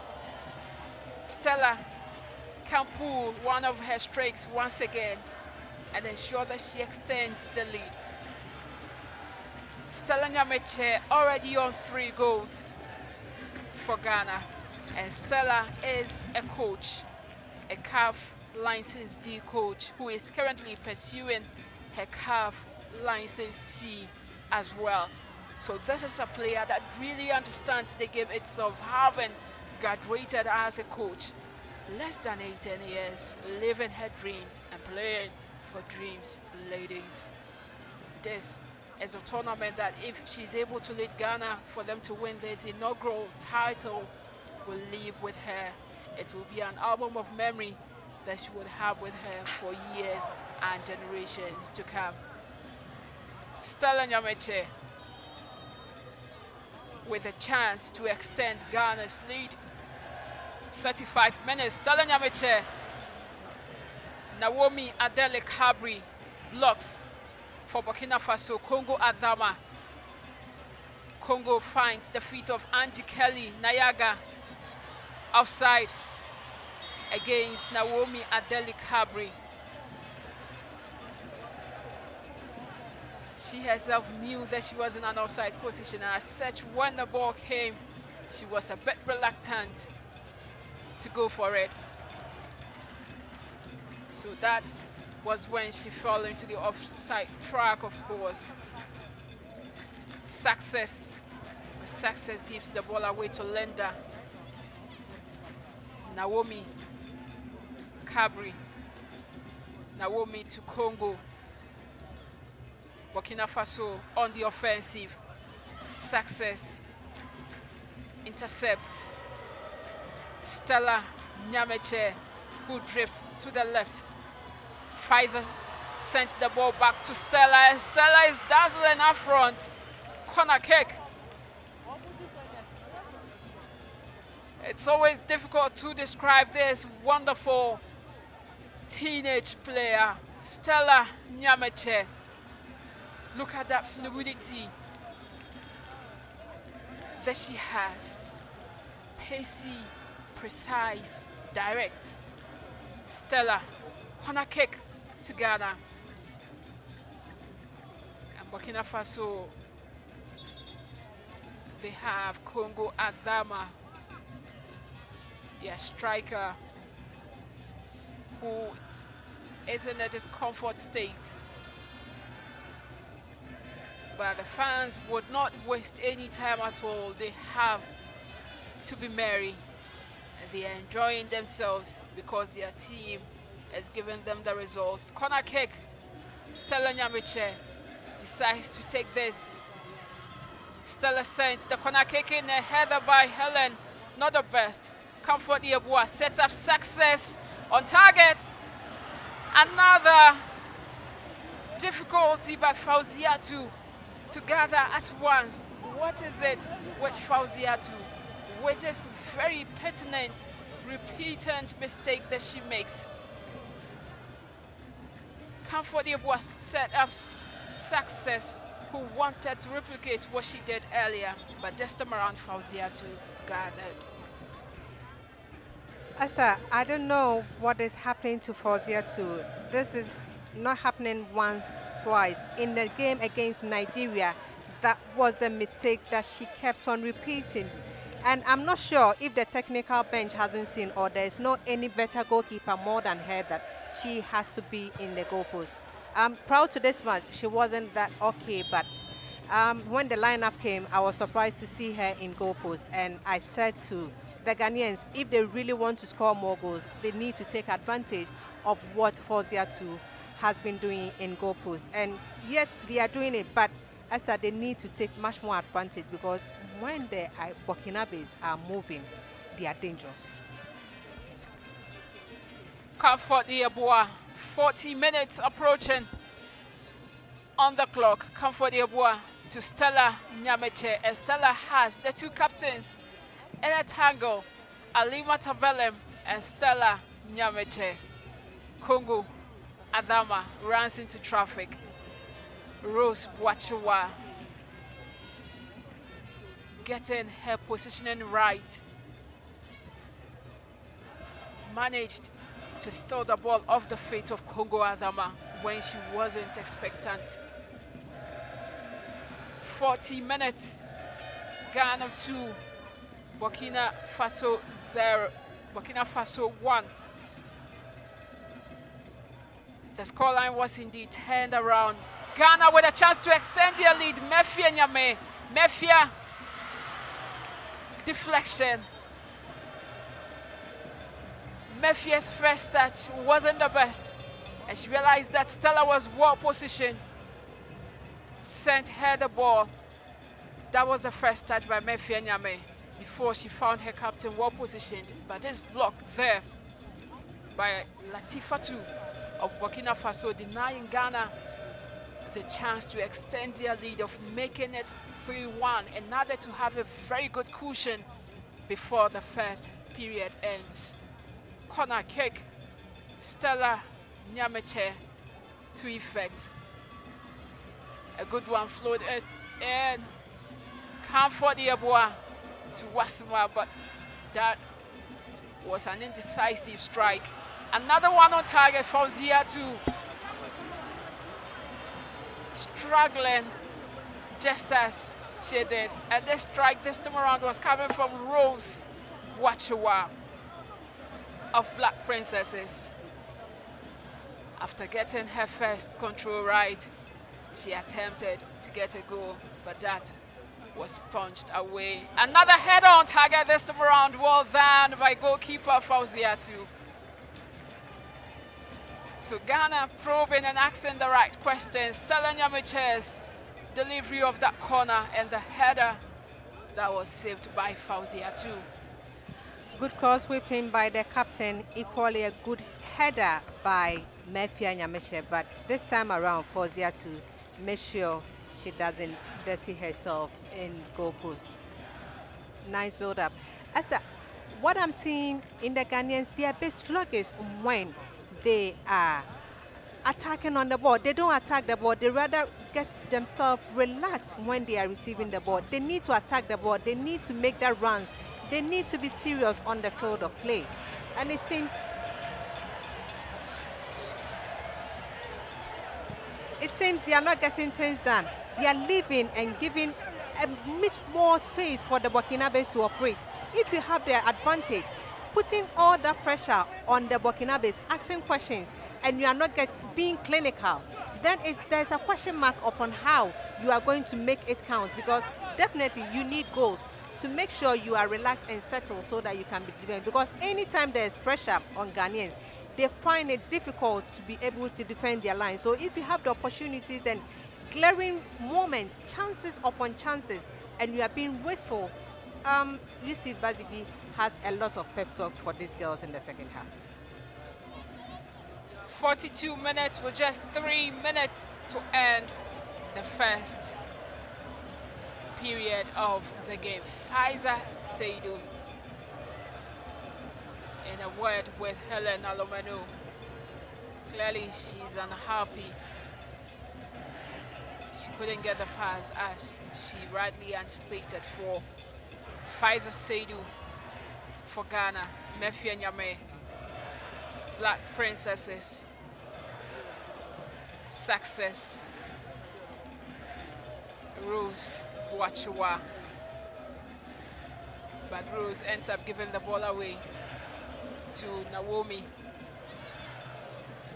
Stella can pull one of her strikes once again and ensure that she extends the lead. Stella Nyamiche already on three goals for Ghana. And Stella is a coach, a CAF licensed D coach who is currently pursuing her CAF license C as well. So this is a player that really understands the game itself, having graduated as a coach less than 18 years, living her dreams and playing for dreams, ladies. This is a tournament that if she's able to lead Ghana for them to win this inaugural title, will live with her. It will be an album of memory that she would have with her for years and generations to come. Stella Nyamiche with a chance to extend Ghana's lead. 35 minutes. Stella Nyamiche Naomi Adele Kabri blocks for Burkina Faso. Congo Adama. Congo finds the feet of Angie Kelly Nayaga offside against Naomi Adele Kabri. She herself knew that she was in an offside position and as such when the ball came she was a bit reluctant to go for it. So that was when she fell into the offside track, of course. Success. But success gives the ball away to Linda. Naomi Kabri. Naomi to Congo. Burkina Faso on the offensive. Success. Intercept. Stella Nyamiche who drifts to the left. Faiza sent the ball back to Stella. Stella is dazzling up front. Corner kick. It's always difficult to describe this wonderful teenage player, Stella Nyamiche. Look at that fluidity that she has. Pacey, precise, direct. Stella, corner kick to Ghana. And Burkina Faso, they have Congo Adama, their striker, who is in a discomfort state. But the fans would not waste any time at all. They have to be merry. And they are enjoying themselves because their team has given them the results. Corner kick. Stella Nyamiche decides to take this. Stella sends the corner kick in a header by Helen. Not the best. Comfort Yeboah sets up success on target. Another difficulty by Fauziatu to gather at once. What is it with Fauziatu? With this very pertinent, repeated mistake that she makes. Comfort was set up success who wanted to replicate what she did earlier, but this time around Fauziatu gathered. Esther, I don't know what is happening to Fauziatu. This is not happening once, twice. In the game against Nigeria, that was the mistake that she kept on repeating. And I'm not sure if the technical bench hasn't seen or there's no any better goalkeeper more than her that she has to be in the goalpost. I'm proud to this match. She wasn't that okay, but um, when the lineup came, I was surprised to see her in goalpost. And I said to the Ghanaians, if they really want to score more goals, they need to take advantage of what Fozia 2 has been doing in goalpost. And yet they are doing it, but Esther, they need to take much more advantage because when the uh, Burkinabes are moving, they are dangerous. Comfort Yeboah, 40 minutes approaching on the clock. Comfort Yeboah to Stella Nyameche. And Stella has the two captains in a tangle, Alimata Belem and Stella Nyameche. Congo Adama runs into traffic. Rose Bwachiwa getting her positioning right. Managed to steal the ball off the feet of Congo Adama when she wasn't expectant. 40 minutes, Ghana 2, Burkina Faso 0, Burkina Faso 1. The scoreline was indeed turned around Ghana with a chance to extend their lead. Mefia Nyame. Mefia. Deflection. Mefia's first touch wasn't the best. And she realized that Stella was well positioned. Sent her the ball. That was the first touch by Mefia Nyame before she found her captain well positioned. But this block there by Latifatu of Burkina Faso denying Ghana the chance to extend their lead of making it 3-1 and another to have a very good cushion before the first period ends. Corner kick, Stella Nyameche to effect. A good one flowed in. Comfort Yeboah to Wasima, but that was an indecisive strike. Another one on target Fauziatu struggling just as she did. And this strike this time around was coming from Rose Wachiwa of Black Princesses. After getting her first control right, she attempted to get a goal, but that was punched away. Another head-on target this time around, well done by goalkeeper Fauziatu. So Ghana probing and asking the right questions. Stella Nyameche's delivery of that corner and the header that was saved by Fauziatu. Good cross whipping by the captain, equally a good header by Mefia Nyameche, but this time around Fauzia to make sure she doesn't dirty herself in goal post. Nice build up. As what I'm seeing in the Ghanaians, their best a is when they are attacking on the ball. They don't attack the ball. They rather get themselves relaxed when they are receiving the ball. They need to attack the ball. They need to make their runs. They need to be serious on the field of play. And it seems it seems they are not getting things done. They are leaving and giving a bit more space for the Burkinabes to operate. If you have the advantage, putting all that pressure on the Burkinabes, asking questions, and you are not get, being clinical, then there's a question mark upon how you are going to make it count because definitely you need goals to make sure you are relaxed and settled so that you can be defending. Because anytime there's pressure on Ghanaians, they find it difficult to be able to defend their line. So if you have the opportunities and glaring moments, chances upon chances, and you are being wasteful, um, Yusuf has a lot of pep talk for these girls in the second half. 42 minutes with just three minutes to end the first period of the game. Faiza Seidu in a word with Helen Alomenu. Clearly she's unhappy. She couldn't get the pass as she rightly anticipated for Faiza Seidu for Ghana, Mefia Nyame, Black Princesses, Success, Rose Wachua. But Rose ends up giving the ball away to Naomi.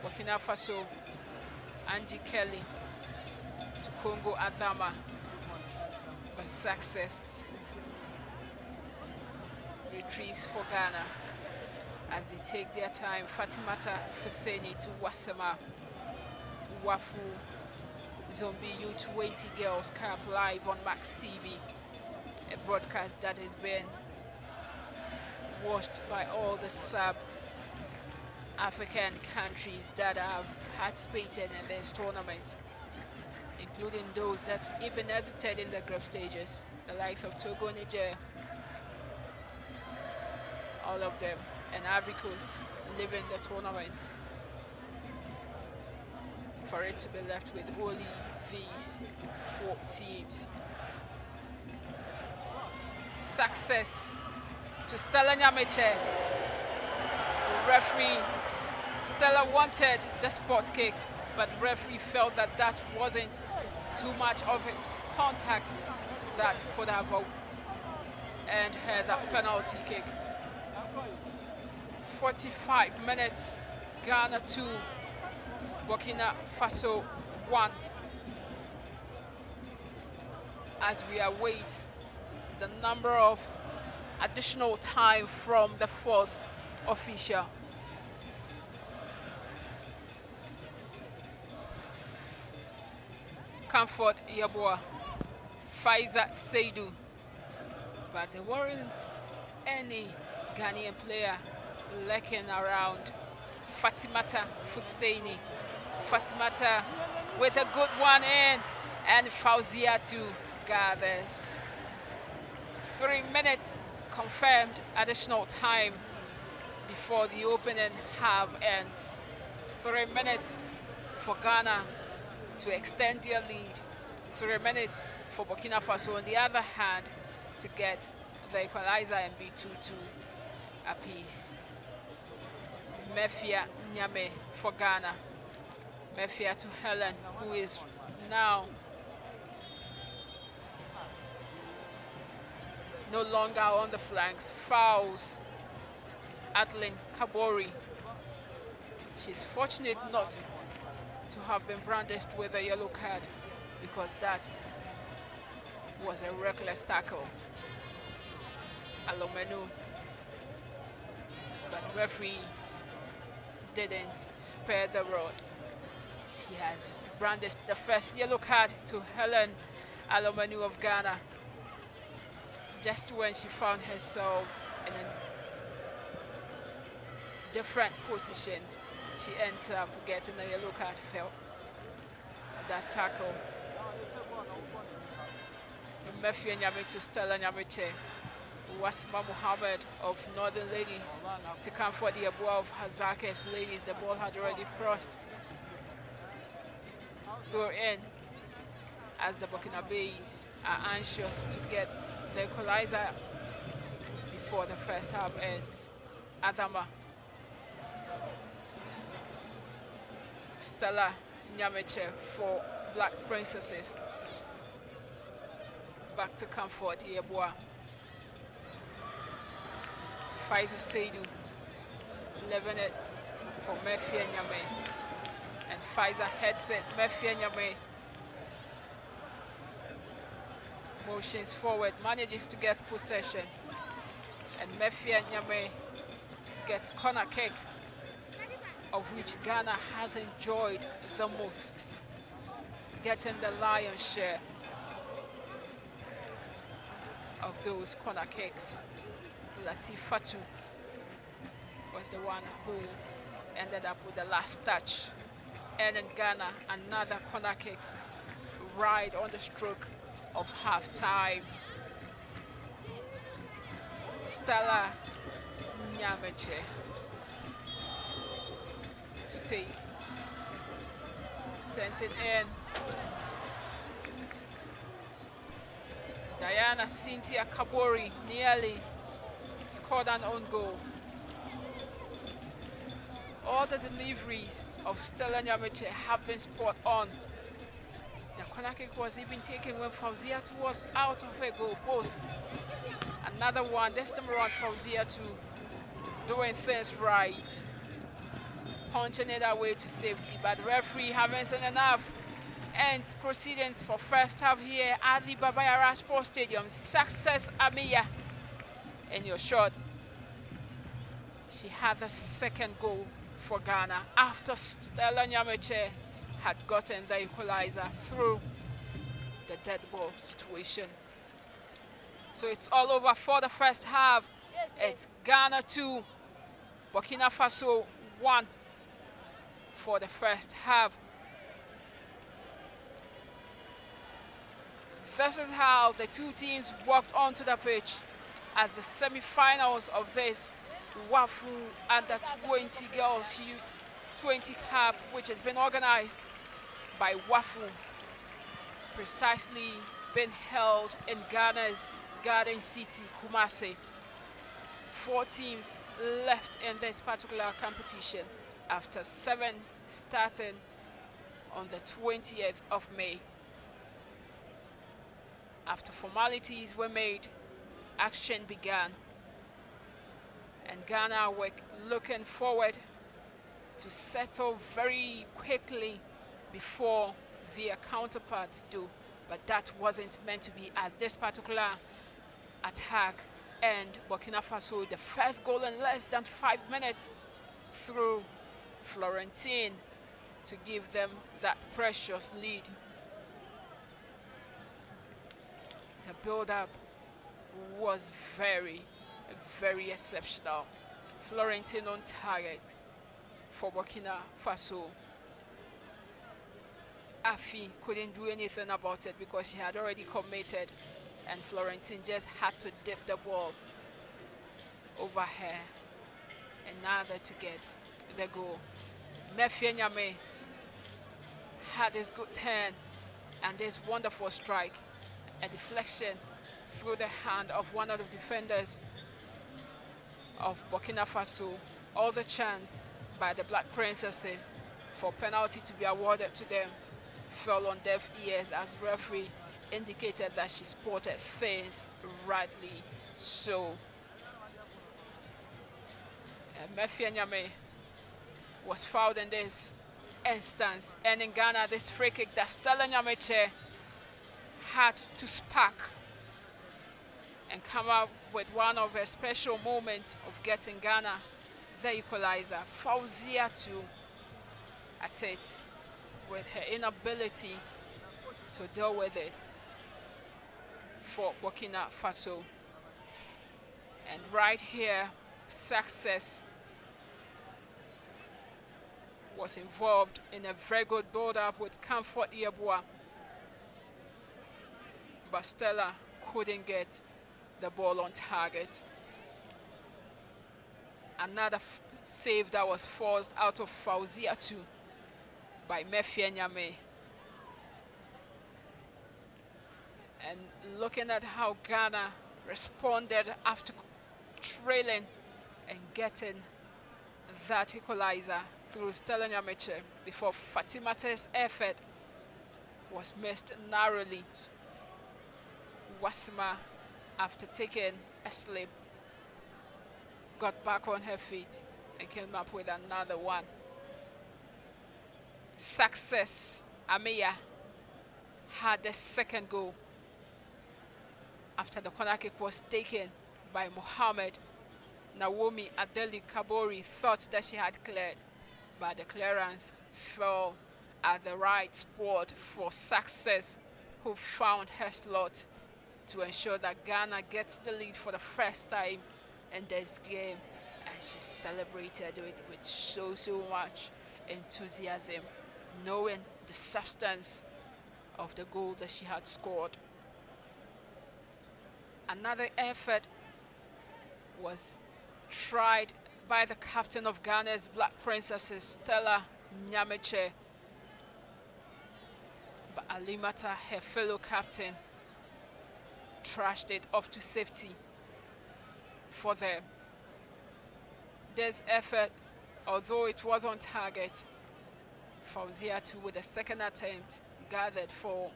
Burkina Faso, Angie Kelly to Congo Adama. But success retrieves for Ghana as they take their time. Fatimata Feseni to Wasama. Wafu Zombie U20 Girls Cup live on Max TV. A broadcast that has been watched by all the sub African countries that have participated in this tournament, including those that even hesitated in the group stages, the likes of Togo, Niger, all of them, and Ivory Coast leaving the tournament for it to be left with only these four teams. Success to Stella Nyameche. Referee Stella wanted the spot kick, but referee felt that that wasn't too much of a contact that could have earned her that penalty kick. 45 minutes, Ghana 2, Burkina Faso 1. As we await the number of additional time from the fourth official. Comfort Yeboah, Faiza Seidu. But there weren't any Ghanaian player lurking around. Fatimata Fusseini. Fatimata with a good one in. And Fauziatu gathers. Three minutes confirmed additional time before the opening half ends. Three minutes for Ghana to extend their lead. Three minutes for Burkina Faso on the other hand to get the equalizer and be 2-2 apiece. Mefia Nyame for Ghana. Mefia to Helen, who is now no longer on the flanks. Fouls Adeline Kabori. She's fortunate not to have been brandished with a yellow card because that was a reckless tackle. Alomenu. But referee didn't spare the rod. She has brandished the first yellow card to Helen Alomenu of Ghana just when she found herself in a different position she ends up getting a yellow card felt that tackle Nyame to Stella Nyameche Wasma Muhammad of Northern Ladies to Comfort Yeboah of Hasaacas Ladies the ball had already crossed go in as the Burkinabes are anxious to get the equalizer before the first half ends. Adama. Stella Nyameche for Black Princesses. Back to comfort Yeboah. Faiza Seidu. Leaving it for Mefia Nyame. And Faiza heads it. Mefia Nyame motions forward, manages to get possession. And Mefia Nyame gets corner kick, of which Ghana has enjoyed the most, getting the lion's share of those corner kicks. Latifatu was the one who ended up with the last touch. And in Ghana, another corner kick right on the stroke of half time. Stella Nyameche sent it in. Diana Cynthia Kabori nearly scored an own goal. All the deliveries of Stella Nyamache have been spot on. The corner kick was even taken when Fauzia was out of a goal post. Another one, this time around to doing things right. Punching it away to safety, but referee haven't seen enough. And proceedings for first half here at the Baba Yara Sports Stadium. Success Amiya. And your shot. She had the second goal for Ghana after Stella Nyamekye had gotten the equalizer through the dead ball situation. So it's all over for the first half. It's Ghana 2, Burkina Faso 1 for the first half. This is how the two teams walked onto the pitch as the semi-finals of this WAFU Under 20 Girls U20 Cup, which has been organized by WAFU, precisely been held in Ghana's Garden City, Kumasi. Four teams left in this particular competition after seven starting on the 20th of May. After formalities were made, action began. And Ghana were looking forward to settle very quickly before their counterparts do. But that wasn't meant to be as this particular attack and Burkina Faso the first goal in less than five minutes through Florentine to give them that precious lead. The build-up was very, very exceptional. Florentine on target for Burkina Faso. Afi couldn't do anything about it because she had already committed and Florentine just had to dip the ball over her in order to get the goal. Mefia Nyame had this good turn and this wonderful strike, a deflection through the hand of one of the defenders of Burkina Faso. All the chance by the Black Princesses for penalty to be awarded to them fell on deaf ears as referee indicated that she spotted things rightly so. Uh, was fouled in this instance and in Ghana this free kick that Stella Nyamekye had to spark and come up with one of her special moments of getting Ghana the equalizer. Fauzia to at it with her inability to deal with it for Burkina Faso. And right here, success was involved in a very good build-up with Comfort Yeboah. But Stella couldn't get the ball on target. Another save that was forced out of Fauziatu by Mefia Nyame. And looking at how Ghana responded after trailing and getting that equalizer through Stella Nyamekye before Fatimate's effort was missed narrowly. Wasima, after taking a slip, got back on her feet and came up with another one. Success, Amiya had the second goal after the corner kick was taken by Mohammed. Naomi Adeli Kabori thought that she had cleared, but the clearance fell at the right spot for success, who found her slot to ensure that Ghana gets the lead for the first time in this game. And she celebrated it with so, so much enthusiasm, knowing the substance of the goal that she had scored. Another effort was tried by the captain of Ghana's Black Princesses, Stella Nyamekye. But Alimata, her fellow captain, trashed it off to safety for them. This effort, although it was on target, Fauziatu with a second attempt gathered for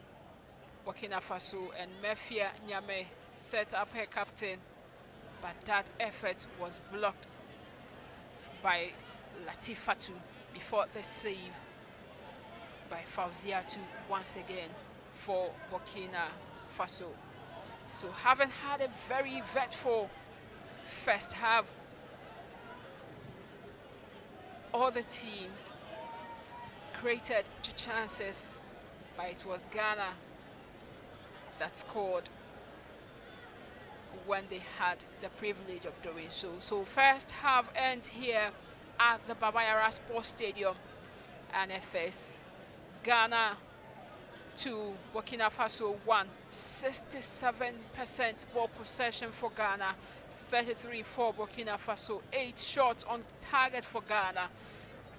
Burkina Faso and Mefia Nyame set up her captain, but that effort was blocked by Latifatu before the save by Fauziatu once again for Burkina Faso. So having had a very eventful first half, all the teams created chances, but it was Ghana that scored when they had the privilege of doing so. So first half ends here at the Baba Yara Sports Stadium, NFS. Ghana 2, Burkina Faso 1. 67% ball possession for Ghana, 33 for Burkina Faso. 8 shots on target for Ghana,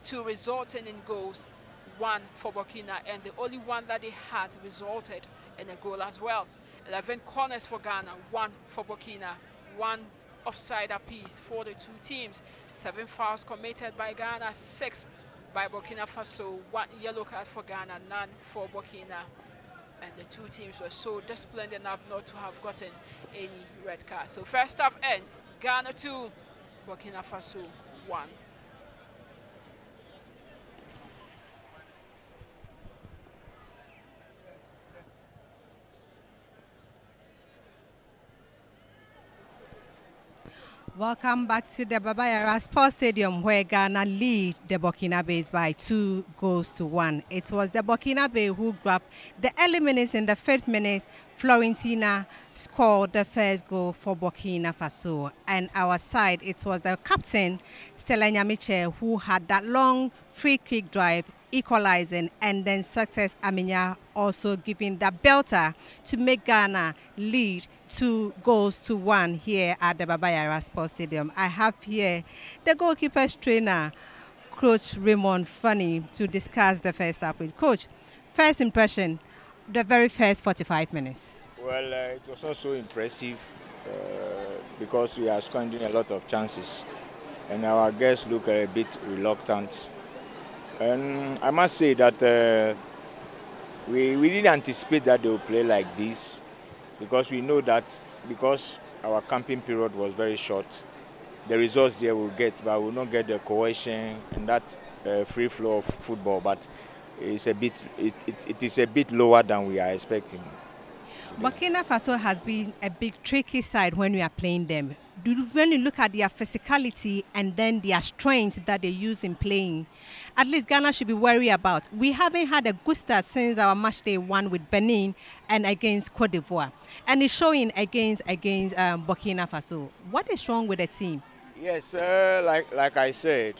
2 resulting in goals, 1 for Burkina, and the only one that they had resulted in a goal as well. 11 corners for Ghana, 1 for Burkina, 1 offside apiece for the two teams. 7 fouls committed by Ghana, 6 by Burkina Faso, 1 yellow card for Ghana, none for Burkina. And the two teams were so disciplined enough not to have gotten any red card. So first half ends, Ghana 2, Burkina Faso 1. Welcome back to the Baba Yara Sports Stadium where Ghana lead the Burkinabe by two goals to one. It was the Burkina Burkinabe who grabbed the early minutes in the fifth minute. Florentina scored the first goal for Burkina Faso. And our side, it was the captain, Stella Nyamekye, who had that long free kick drive equalizing and then success Aminya also giving the belter to make Ghana lead two goals to one here at the Baba Yara Sports Stadium. I have here the goalkeeper's trainer, Coach Raymond Funny, to discuss the first half with Coach. First impression, the very first 45 minutes. Well, uh, it was also impressive uh, because we are squandering a lot of chances and our guests look a bit reluctant and I must say that uh, we, we didn't anticipate that they would play like this because we know that because our camping period was very short, the results there will get, but we will not get the cohesion and that uh, free flow of football. But it's a bit, it, it, it is a bit lower than we are expecting. Burkina Faso has been a big tricky side when we are playing them. When you really look at their physicality and then their strength that they use in playing, at least Ghana should be worried about. We haven't had a good start since our match day one with Benin and against Cote d'Ivoire, and it's showing against against um, Burkina Faso. What is wrong with the team? Yes, uh, like like I said,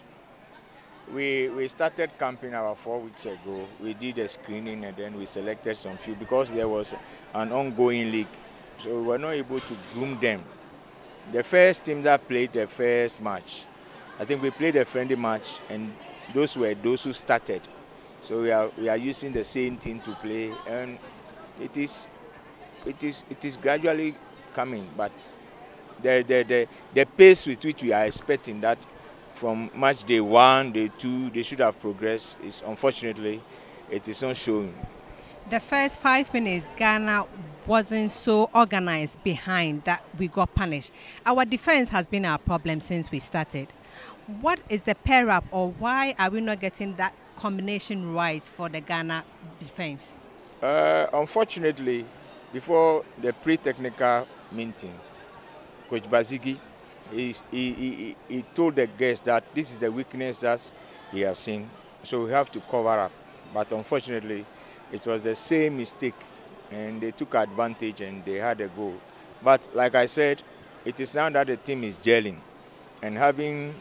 we we started camping our four weeks ago. We did a screening and then we selected some few because there was an ongoing league, so we were not able to groom them. The first team that played the first match, I think we played a friendly match, and those were those who started. So we are we are using the same team to play, and it is it is it is gradually coming, but the the the, the pace with which we are expecting that from match day one, day two, they should have progressed. It's unfortunately, it is not showing. The first five minutes, Ghana wasn't so organized behind that we got punished. Our defense has been our problem since we started. What is the pair up, or why are we not getting that combination right for the Ghana defense? Uh, unfortunately, before the pre-technical meeting, Coach Basigi he, he, he, told the guests that this is the weakness that he has seen, so we have to cover up. But unfortunately, it was the same mistake, and they took advantage and they had a goal. But like I said, it is now that the team is gelling, and having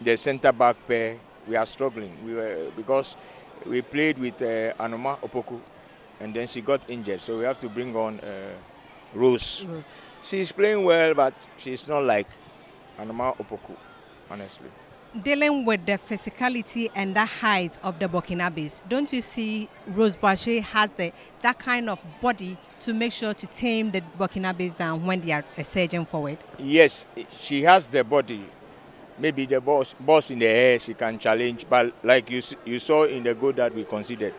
the centre back pair, we are struggling. We were because we played with uh, Anoma Opoku, and then she got injured, so we have to bring on uh, Rose. Rose. She's playing well, but she's not like Anoma Opoku, honestly. Dealing with the physicality and the height of the Burkinabes, don't you see Rose Bache has the that kind of body to make sure to tame the Burkinabes down when they are uh, surging forward? Yes, she has the body. Maybe the boss, boss in the air, she can challenge. But like you, you saw in the goal that we considered,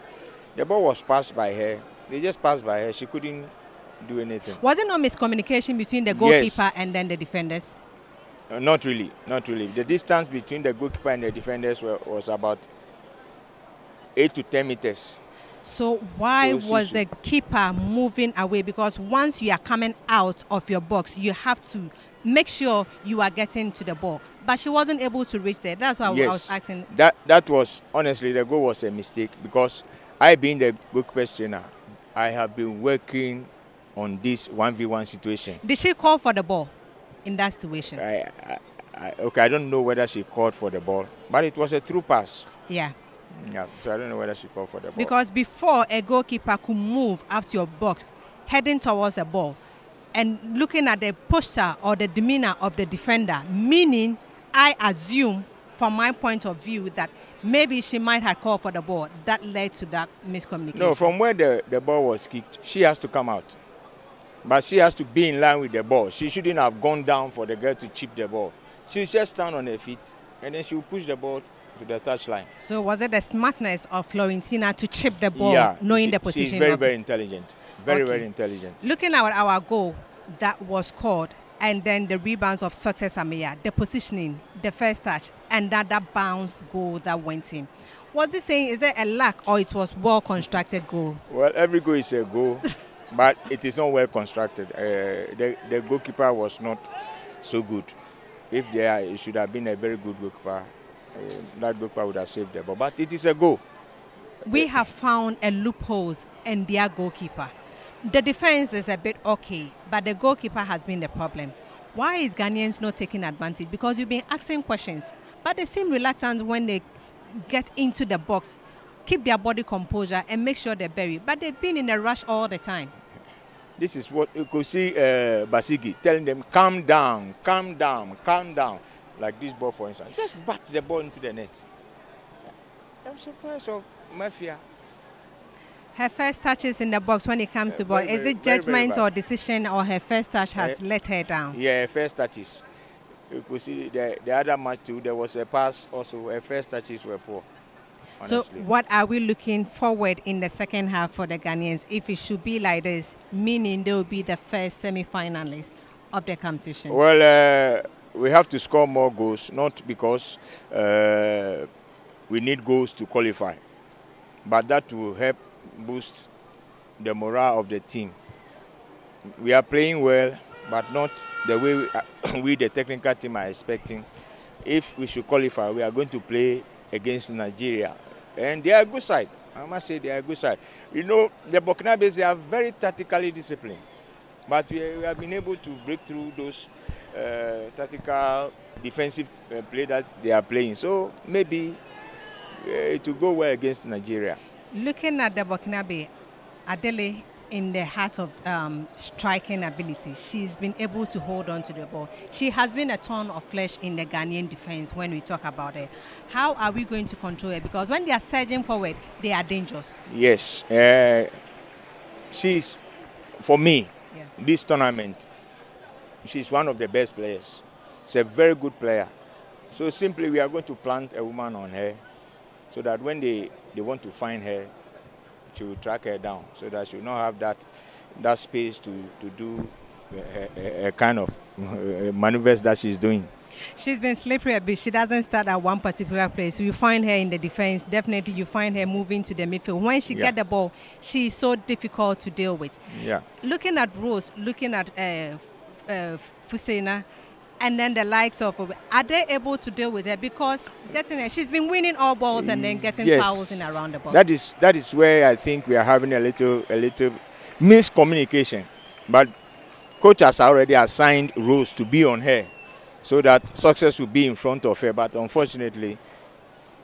the ball was passed by her. They just passed by her. She couldn't do anything. Was it no miscommunication between the goalkeeper yes. and then the defenders? Uh, not really, not really. The distance between the goalkeeper and the defenders were, was about eight to ten meters. So why so was the keeper moving away? Because once you are coming out of your box, you have to make sure you are getting to the ball. But she wasn't able to reach there. That's why yes. I was asking. That that was honestly the goal was a mistake because I being the goalkeeper trainer, I have been working on this one v one situation. Did she call for the ball? In that situation? I, I, I, okay, I don't know whether she called for the ball, but it was a true pass. Yeah. Yeah, so I don't know whether she called for the ball. Because before a goalkeeper could move after your box, heading towards the ball, and looking at the posture or the demeanor of the defender, meaning I assume from my point of view that maybe she might have called for the ball. That led to that miscommunication. No, from where the, the ball was kicked, she has to come out. But she has to be in line with the ball. She shouldn't have gone down for the girl to chip the ball. She should just stand on her feet and then she will push the ball to the touchline. So was it the smartness of Florentina to chip the ball, yeah, knowing she, the position? She's very, very intelligent. Very, okay. very intelligent. Looking at our goal that was scored, and then the rebounds of Success Amia, the positioning, the first touch, and that, that bounced goal that went in. Was it saying, is it a lack or it was well constructed goal? Well, every goal is a goal. but it is not well constructed. Uh, the, the goalkeeper was not so good. If there it should have been a very good goalkeeper, uh, that goalkeeper would have saved the ball. But it is a goal. We have found a loophole in their goalkeeper. The defense is a bit okay, but the goalkeeper has been the problem. Why is Ghanaians not taking advantage? Because you've been asking questions, but they seem reluctant when they get into the box, keep their body composure, and make sure they're buried. But they've been in a rush all the time. This is what you could see uh, Basigi telling them, calm down, calm down, calm down. Like this ball, for instance. Just bat the ball into the net. I'm surprised of Mefia. Her first touches in the box when it comes uh, to ball, very, is it judgment very, or decision or her first touch has uh, let her down? Yeah, her first touches. You could see the, the other match too, there was a pass also, her first touches were poor. So, what are we looking forward in the second half for the Ghanaians if it should be like this, meaning they will be the first semi finalist of the competition? Well, uh, we have to score more goals, not because uh, we need goals to qualify, but that will help boost the morale of the team. We are playing well, but not the way we, uh, we the technical team, are expecting. If we should qualify, we are going to play against Nigeria and they are a good side. I must say they are a good side. You know, the Burkinabes, they are very tactically disciplined. But we, we have been able to break through those uh, tactical defensive uh, play that they are playing. So maybe uh, it will go well against Nigeria. Looking at the Burkinabe, Adele in the heart of um, striking ability. She's been able to hold on to the ball. She has been a ton of flesh in the Ghanaian defense when we talk about it. How are we going to control it? Because when they are surging forward, they are dangerous. Yes. Uh, she's, for me, yeah. this tournament, she's one of the best players. She's a very good player. So simply we are going to plant a woman on her so that when they, they want to find her, to track her down so that she will not have that that space to, to do a, a, a kind of maneuvers that she's doing. She's been slippery a bit. She doesn't start at one particular place. You find her in the defense. Definitely, you find her moving to the midfield. When she yeah. get the ball, she's so difficult to deal with. Yeah. Looking at Rose, looking at uh, uh, Fusena, and then the likes of are they able to deal with her? Because getting her she's been winning all balls and then getting yes. fouls in around the box. That is that is where i think we are having a little a little miscommunication. But coach has already assigned rules to be on her so that success will be in front of her. But unfortunately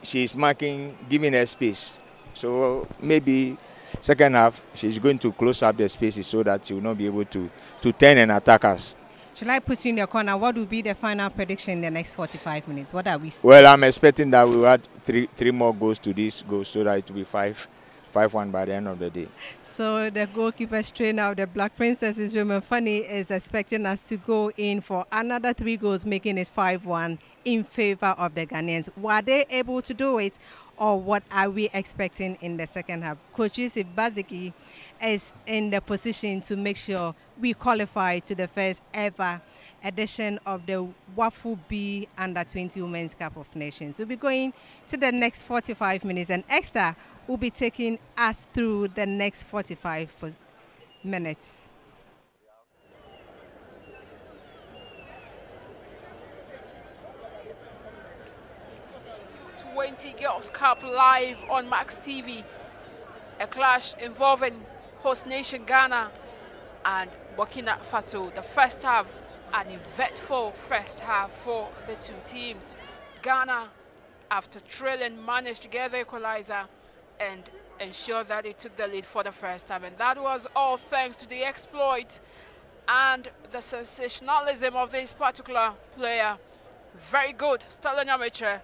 she is marking giving her space. So maybe second half she's going to close up the spaces so that she will not be able to to turn and attack us Should I put you in your corner? What will be the final prediction in the next 45 minutes? What are we seeing? Well, I'm expecting that we will add three three more goals to this goal so that it will be five. 5 1 by the end of the day. So the goalkeeper's trainer of the Black Princesses, Roman Funny, is expecting us to go in for another three goals, making it 5-1 in favor of the Ghanaians. Were they able to do it, or what are we expecting in the second half? Coach Yusuf Basigi is in the position to make sure we qualify to the first ever edition of the WAFU B Under 20 Women's Cup of Nations. We'll be going to the next 45 minutes, and Extra will be taking us through the next 45 minutes. 20 Girls Cup live on Max TV. A clash involving host nation Ghana and Burkina Faso. The first half, an eventful first half for the two teams. Ghana, after trailing, managed to get the equalizer and ensure that they took the lead for the first time. And that was all thanks to the exploit and the sensationalism of this particular player. Very good, Stella Nyamekye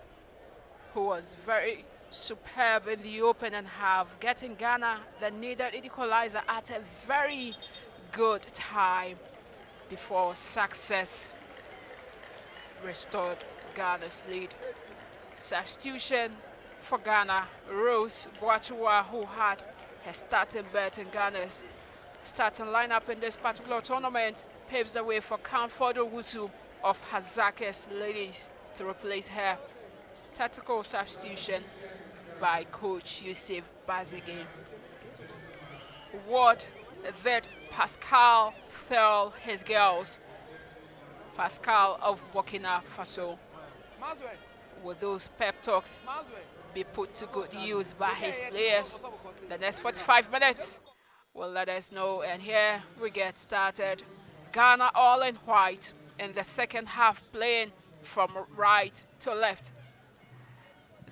who was very superb in the open and half, getting Ghana the needed equalizer at a very good time before success restored Ghana's lead. Substitution for Ghana, Rose Boachua, who had her starting bet in Ghana's starting lineup in this particular tournament, paves the way for Comfort Owusu of Hasaacas ladies to replace her tactical substitution by coach Yusuf Basigi. What that Pascal tell his girls, Pascal of Burkina Faso, will those pep talks be put to good use by his players? The next 45 minutes will let us know. And here we get started. Ghana all in white in the second half playing from right to left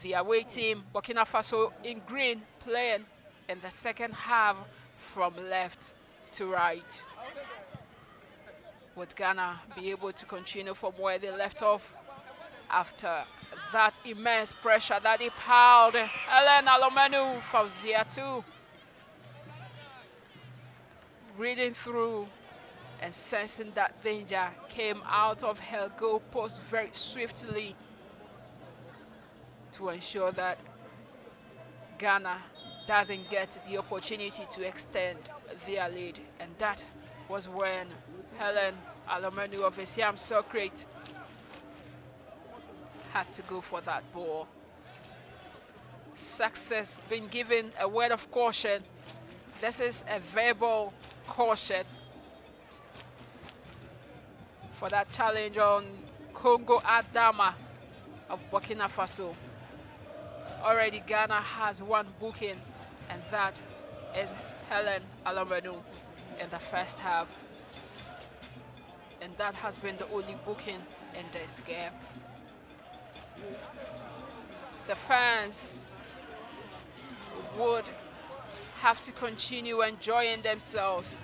the away team, Burkina Faso in green, playing in the second half from left to right. Would Ghana be able to continue from where they left off after that immense pressure that he piled? Helen Alomenu, Fauziatu, reading through and sensing that danger came out of her goal post very swiftly to ensure that Ghana doesn't get the opportunity to extend their lead. And that was when Helen Alomenu of Isiam Socrate had to go for that ball. Success been given a word of caution. This is a verbal caution for that challenge on Congo Adama of Burkina Faso. Already Ghana has one booking, and that is Helen Alomenu in the first half. And that has been the only booking in this game. The fans would have to continue enjoying themselves.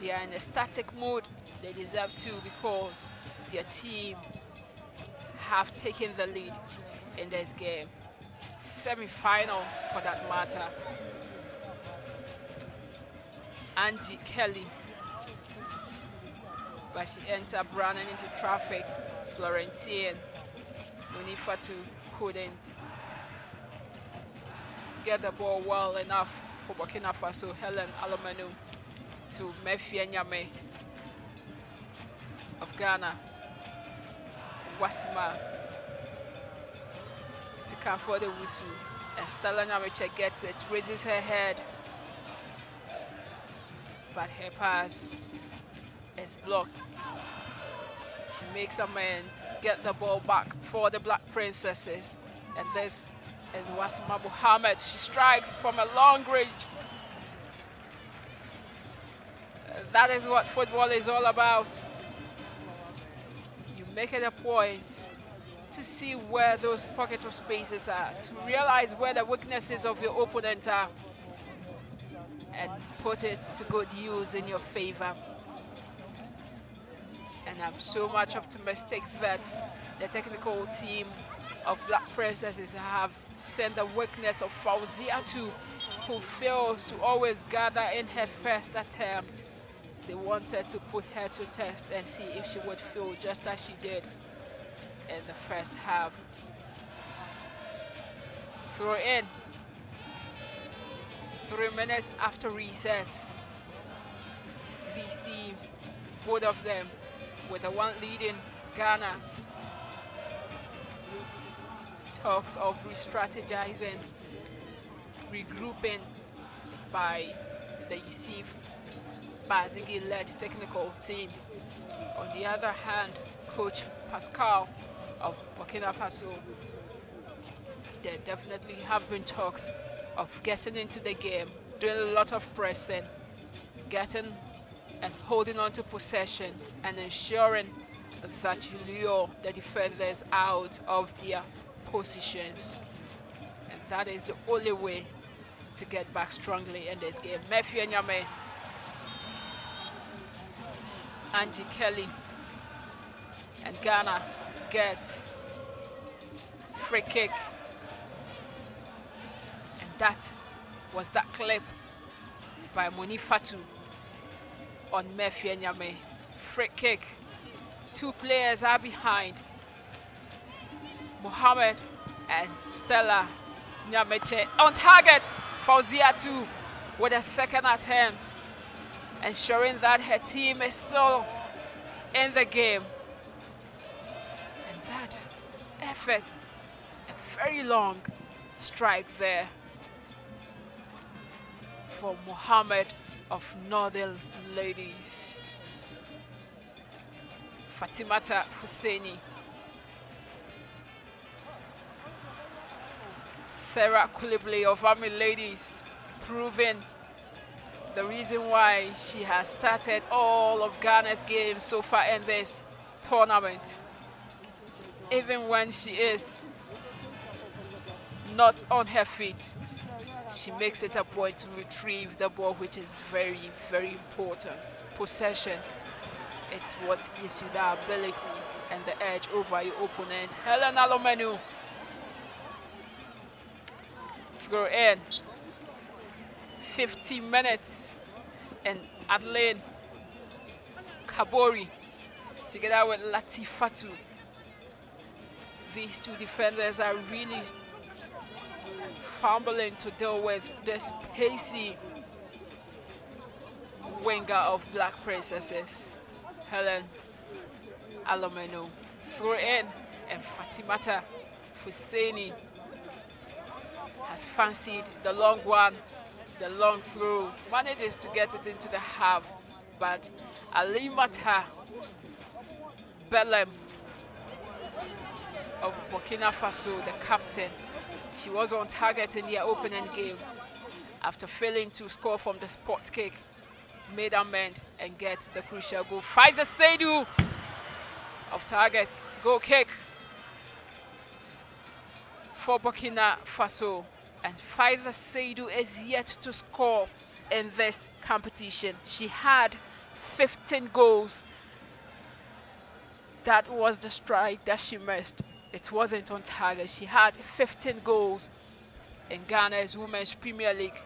They are in a static mood. They deserve to because their team have taken the lead in this game semi-final for that matter. Angie Kelly. But she up running into traffic. Florentine Munifatu couldn't get the ball well enough for Burkina Faso. Helen Alomenu to Mefia Nyame of Ghana. Wasima come for the whistle. And Stella gets it, raises her head. But her pass is blocked. She makes amends, get the ball back for the Black Princesses. And this is Wasima Muhammad. She strikes from a long range. That is what football is all about. You make it a point to see where those pocket of spaces are, to realize where the weaknesses of your opponent are, and put it to good use in your favor. And I'm so much optimistic that the technical team of Black Princesses have sent the weakness of Fauziatu, who fails to always gather in her first attempt. They wanted to put her to test and see if she would fail just as she did in the first half. Throw in. Three minutes after recess. These teams, both of them, with the one leading Ghana, talks of re-strategizing, regrouping by the Yusuf Basigi-led technical team. On the other hand, Coach Pascal of Burkina Faso, there definitely have been talks of getting into the game, doing a lot of pressing, getting and holding on to possession and ensuring that you lure the defenders out of their positions. And that is the only way to get back strongly in this game. Mefia Nyame, Angie Kelly, and Ghana gets free kick. And that was that clip by Moni Fatu on Mefia Nyame. Free kick. Two players are behind. Mohamed and Stella Nyamekye on target Fauziatu with a second attempt ensuring that her team is still in the game effort a very long strike there for Mohammed of Northern Ladies Fatimata Husseini Sarah Koulibaly of Army Ladies proving the reason why she has started all of Ghana's games so far in this tournament. Even when she is not on her feet, she makes it a point to retrieve the ball, which is very, very important. Possession, it's what gives you the ability and the edge over your opponent. Helen Alomenu throw in 50 minutes and Adelaide Kabori together with Latifatu. These two defenders are really fumbling to deal with this pacey winger of Black Princesses, Helen Alomenu. Throw in and Fatimata Fuseni has fancied the long one, the long throw, manages to get it into the half, but Alimata Belem of Burkina Faso, the captain, she was on target in their opening game after failing to score from the spot kick, made amend and get the crucial goal. Faiza Seidu of target, goal kick for Burkina Faso. And Faiza Seidu is yet to score in this competition. She had 15 goals. That was the strike that she missed. It wasn't on target. She had 15 goals in Ghana's Women's Premier League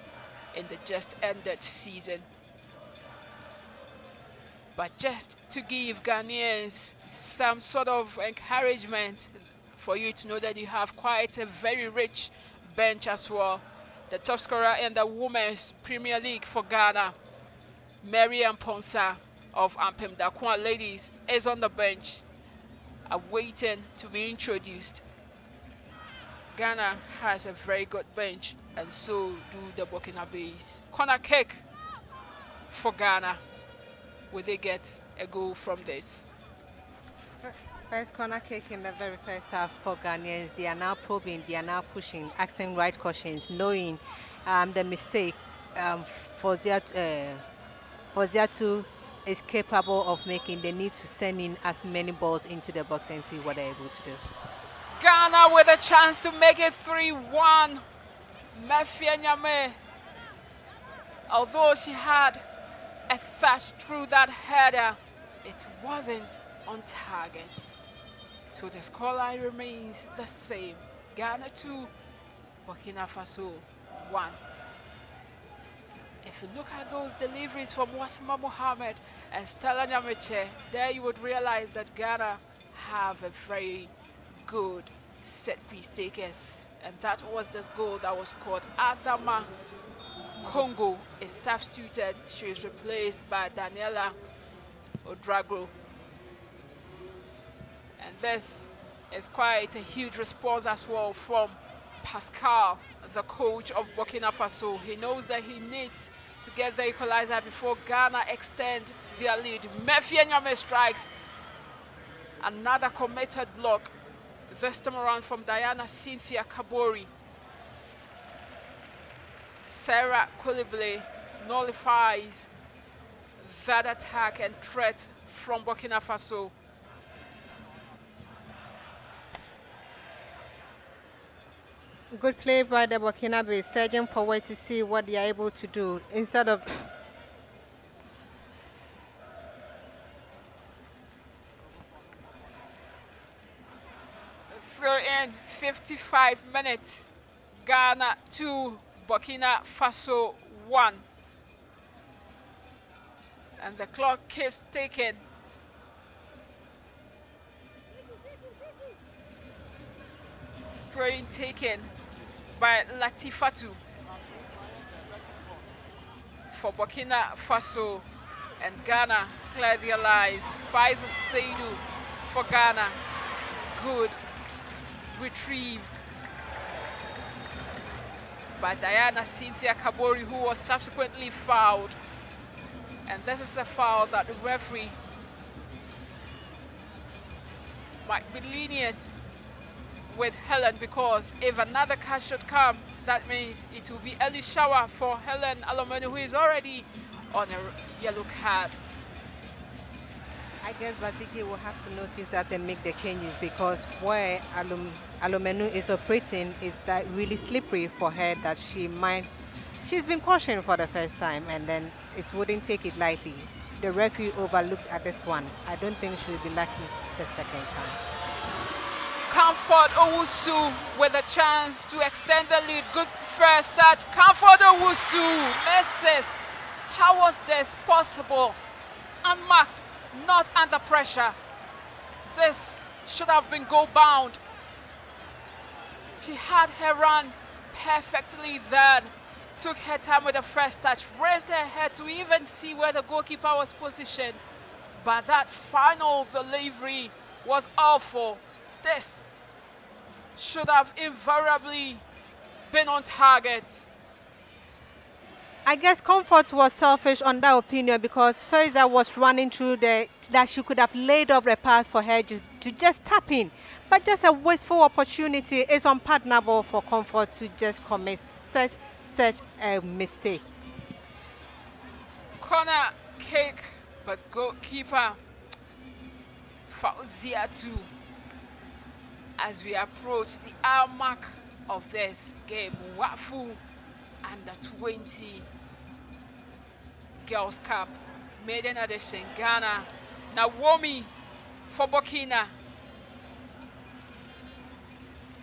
in the just ended season. But just to give Ghanaians some sort of encouragement for you to know that you have quite a very rich bench as well. The top scorer in the Women's Premier League for Ghana, Mariam Ponsa of Ampem Darkoa Ladies, is on the bench, awaiting to be introduced. Ghana has a very good bench, and so do the Burkina Burkinabes. Corner kick for Ghana. Will they get a goal from this? First corner kick in the very first half for Ghanaians. They are now probing, they are now pushing, asking right questions, knowing um, the mistake um, Fauziatu, uh, is capable of making. They need to send in as many balls into the box and see what they're able to do. Ghana with a chance to make it 3-1. Mefia Nyame, although she had a fast through that header, it wasn't on target. So the scoreline remains the same. Ghana 2, Burkina Faso 1. If you look at those deliveries from Wasima Mohammed and Stella Nyamekye, there you would realize that Ghana have a very good set piece takers. And that was the goal that was scored. Adama Congo is substituted. She is replaced by Daniela Ouedraogo. And this is quite a huge response as well from Pascal, the coach of Burkina Faso. He knows that he needs to get the equalizer before Ghana extend their lead. Mefia Nyame strikes. Another committed block. This time around from Diana Cynthia Kabori. Sarah Koulibaly nullifies that attack and threat from Burkina Faso. Good play by the Burkinabe, surging forward to see what they are able to do instead of throw in 55 minutes. Ghana 2, Burkina Faso 1. And the clock keeps ticking. Throwing taken by Latifatu for Burkina Faso and Ghana clear their lies. Faiza Seidu for Ghana. Good retrieve by Diana Cynthia Kabori who was subsequently fouled. And this is a foul that the referee might be lenient with Helen because if another car should come, that means it will be early shower for Helen Alomenu who is already on a yellow card. I guess Basigi will have to notice that and make the changes because where Alum, Alomenu is operating is that really slippery for her that she might, she's been cautioned for the first time and then it wouldn't take it lightly. The referee overlooked at this one. I don't think she'll be lucky the second time. Comfort Owusu with a chance to extend the lead. Good first touch. Comfort Owusu misses. How was this possible? Unmarked, not under pressure. This should have been goal bound. She had her run perfectly then. Took her time with the first touch, raised her head to even see where the goalkeeper was positioned. But that final delivery was awful. This should have invariably been on target. I guess Comfort was selfish on that opinion because Faiza was running through the that she could have laid up the pass for her just, to just tap in. But just a wasteful opportunity is unpardonable for Comfort to just commit such such a mistake. Corner kick, but goalkeeper Fauzia too as we approach the hour mark of this game. WAFU under 20 Girls Cup maiden edition Ghana. Naomi for Burkina.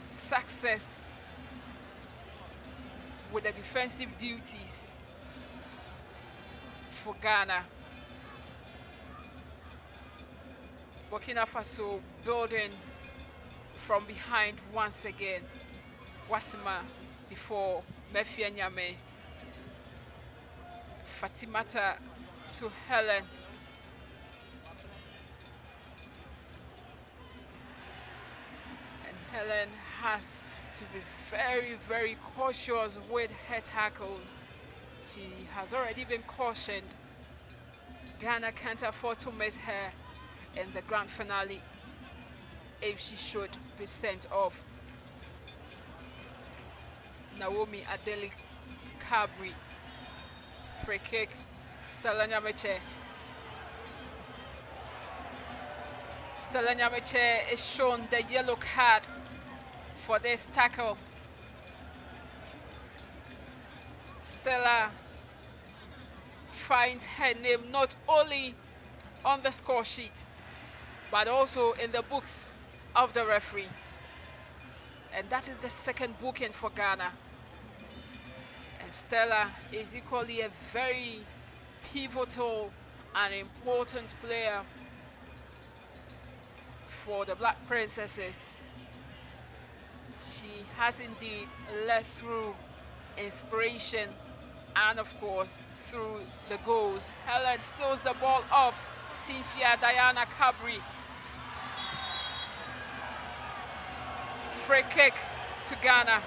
Success with the defensive duties for Ghana. Burkina Faso building from behind once again. Wasima before Mefia Nyame. Fatimata to Helen. And Helen has to be very, very cautious with her tackles. She has already been cautioned. Ghana can't afford to miss her in the grand finale if she should be sent off. Naomi Adeli Cabri. Free kick. Stella Nyamekye. Stella Nyamekye is shown the yellow card for this tackle. Stella finds her name not only on the score sheet but also in the books of the referee. And that is the second booking for Ghana. And Stella is equally a very pivotal and important player for the Black Princesses. She has indeed led through inspiration and of course through the goals. Helen steals the ball off Cynthia Diana Cabri. Free kick to Ghana.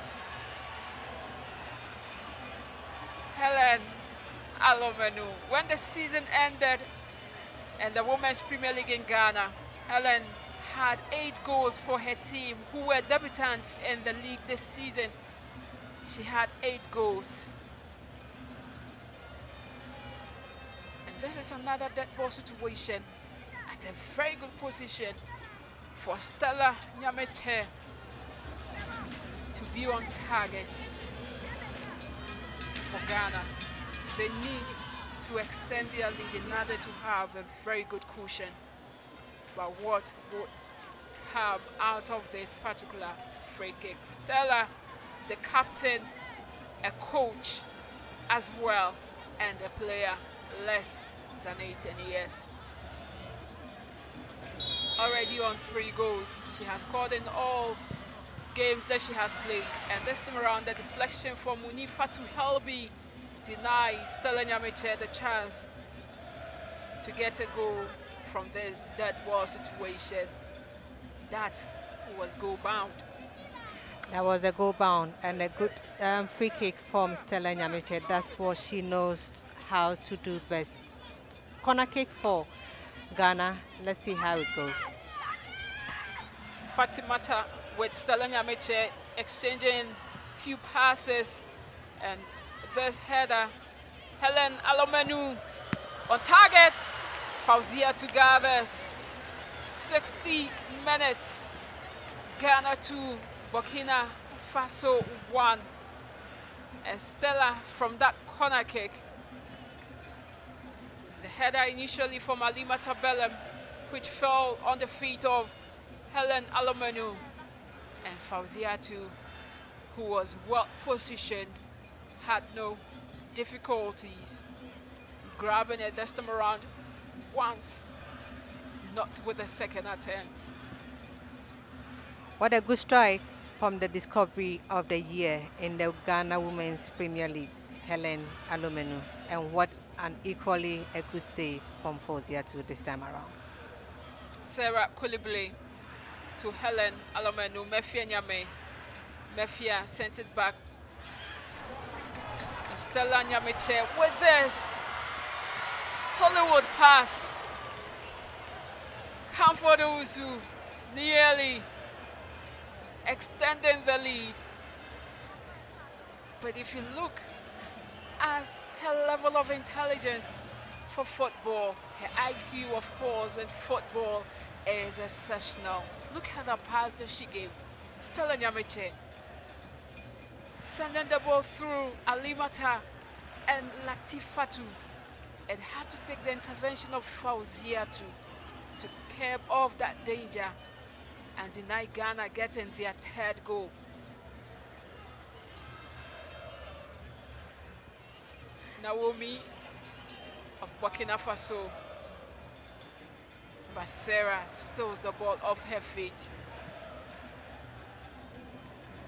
Helen Alomenu. When the season ended and the Women's Premier League in Ghana, Helen had eight goals for her team who were debutants in the league this season. She had eight goals. And this is another dead ball situation at a very good position for Stella Nyamekye to be on target for Ghana. They need to extend their lead in order to have a very good cushion. But what would have out of this particular free kick? Stella, the captain, a coach as well, and a player less than 18 years. Already on three goals. She has scored in all games that she has played. And this time around, the deflection from Munifa to Helby denies Stella Nyamekye the chance to get a goal from this dead ball situation. That was goal bound. That was a goal bound and a good um, free kick from Stella Nyamekye. That's what she knows how to do best. Corner kick for Ghana. Let's see how it goes. Fatimata with Stella Nyamekye exchanging few passes and this header Helen Alomenu on target. Fauzia Tugaves 60 minutes. Ghana 2 Burkina Faso 1 and Stella from that corner kick. The header initially from Alimata Belem which fell on the feet of Helen Alomenu and Fauziatu, who was well positioned, had no difficulties grabbing it this time around once, not with a second attempt. What a good strike from the discovery of the year in the Ghana Women's Premier League, Helen Alomenu, and what an equally a good save from Fauziatu this time around. Sarah Koulibaly to Helen Alomenu, Mefia Nyame. Mefia sent it back. And Stella Nyamekye with this Hollywood pass. Comfort Owusu nearly extending the lead. But if you look at her level of intelligence for football, her IQ, of course, in football is exceptional. Look at the pass that she gave. Stella Nyamekye. Sending the ball through Alimata and Latifatu. It had to take the intervention of Fauziatu to curb off that danger and deny Ghana getting their third goal. Naomi of Burkina Faso but Sarah steals the ball off her feet.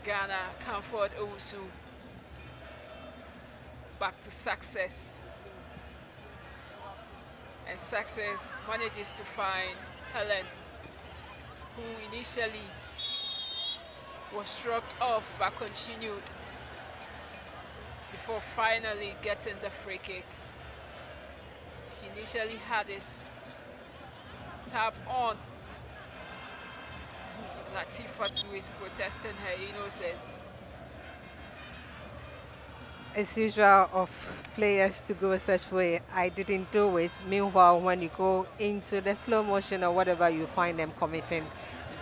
Ghana, Comfort Owusu. Back to success. And success manages to find Helen, who initially was shrugged off but continued before finally getting the free kick. She initially had this tap on. Latifatu is protesting her innocence. It's usual of players to go such way. I didn't do it. Meanwhile, when you go into the slow motion or whatever, you find them committing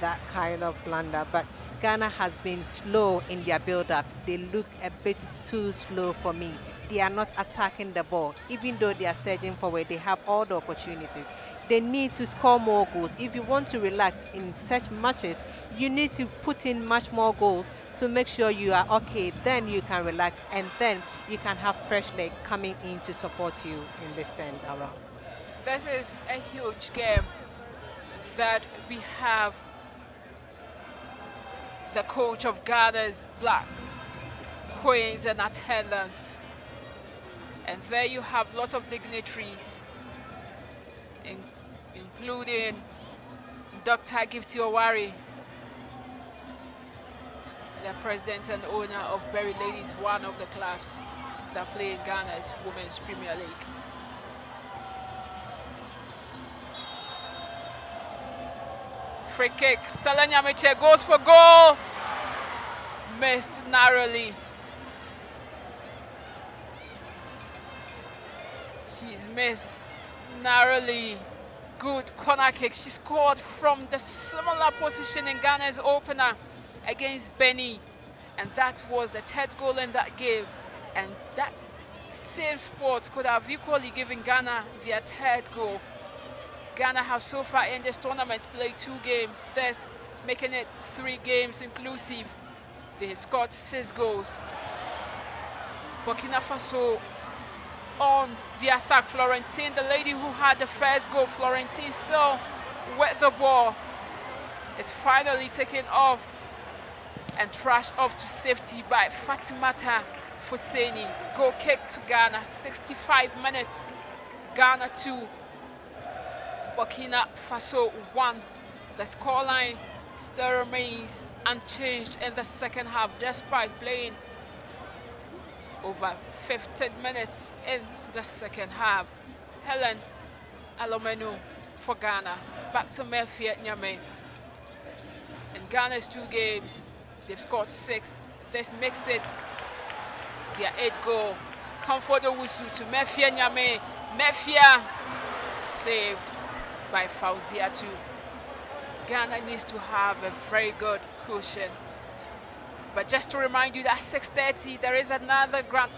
that kind of blunder. But Ghana has been slow in their build-up. They look a bit too slow for me they are not attacking the ball. Even though they are surging forward, they have all the opportunities. They need to score more goals. If you want to relax in such matches, you need to put in much more goals to make sure you are okay. Then you can relax and then you can have fresh leg coming in to support you in this time around. This is a huge game that we have the coach of Ghana's Black Queens in attendance. And there you have lots of dignitaries, in, including Dr. Gifty Oware, the president and owner of Berry Ladies, one of the clubs that play in Ghana's Women's Premier League. Free kick, Stella Nyamekye goes for goal, missed narrowly. She's missed narrowly. Good corner kick. She scored from the similar position in Ghana's opener against Benin. And that was the third goal in that game. And that same spot could have equally given Ghana their third goal. Ghana have so far in this tournament played two games, thus making it three games inclusive. They have scored six goals. Burkina Faso on the attack. Florentine, the lady who had the first goal, Florentine still with the ball, is finally taken off and thrashed off to safety by Fatimata Fuseni. Goal kick to Ghana, 65 minutes. Ghana 2, Burkina Faso 1. The scoreline still remains unchanged in the second half despite playing over 15 minutes in the second half. Helen Alomenu for Ghana. Back to Mefia Nyame. In Ghana's two games, they've scored six. This makes it their eighth goal. Comfort Owusu to Mefia Nyame. Mefia saved by Fauziatu. Ghana needs to have a very good cushion but just to remind you that 6.30 there is another grand,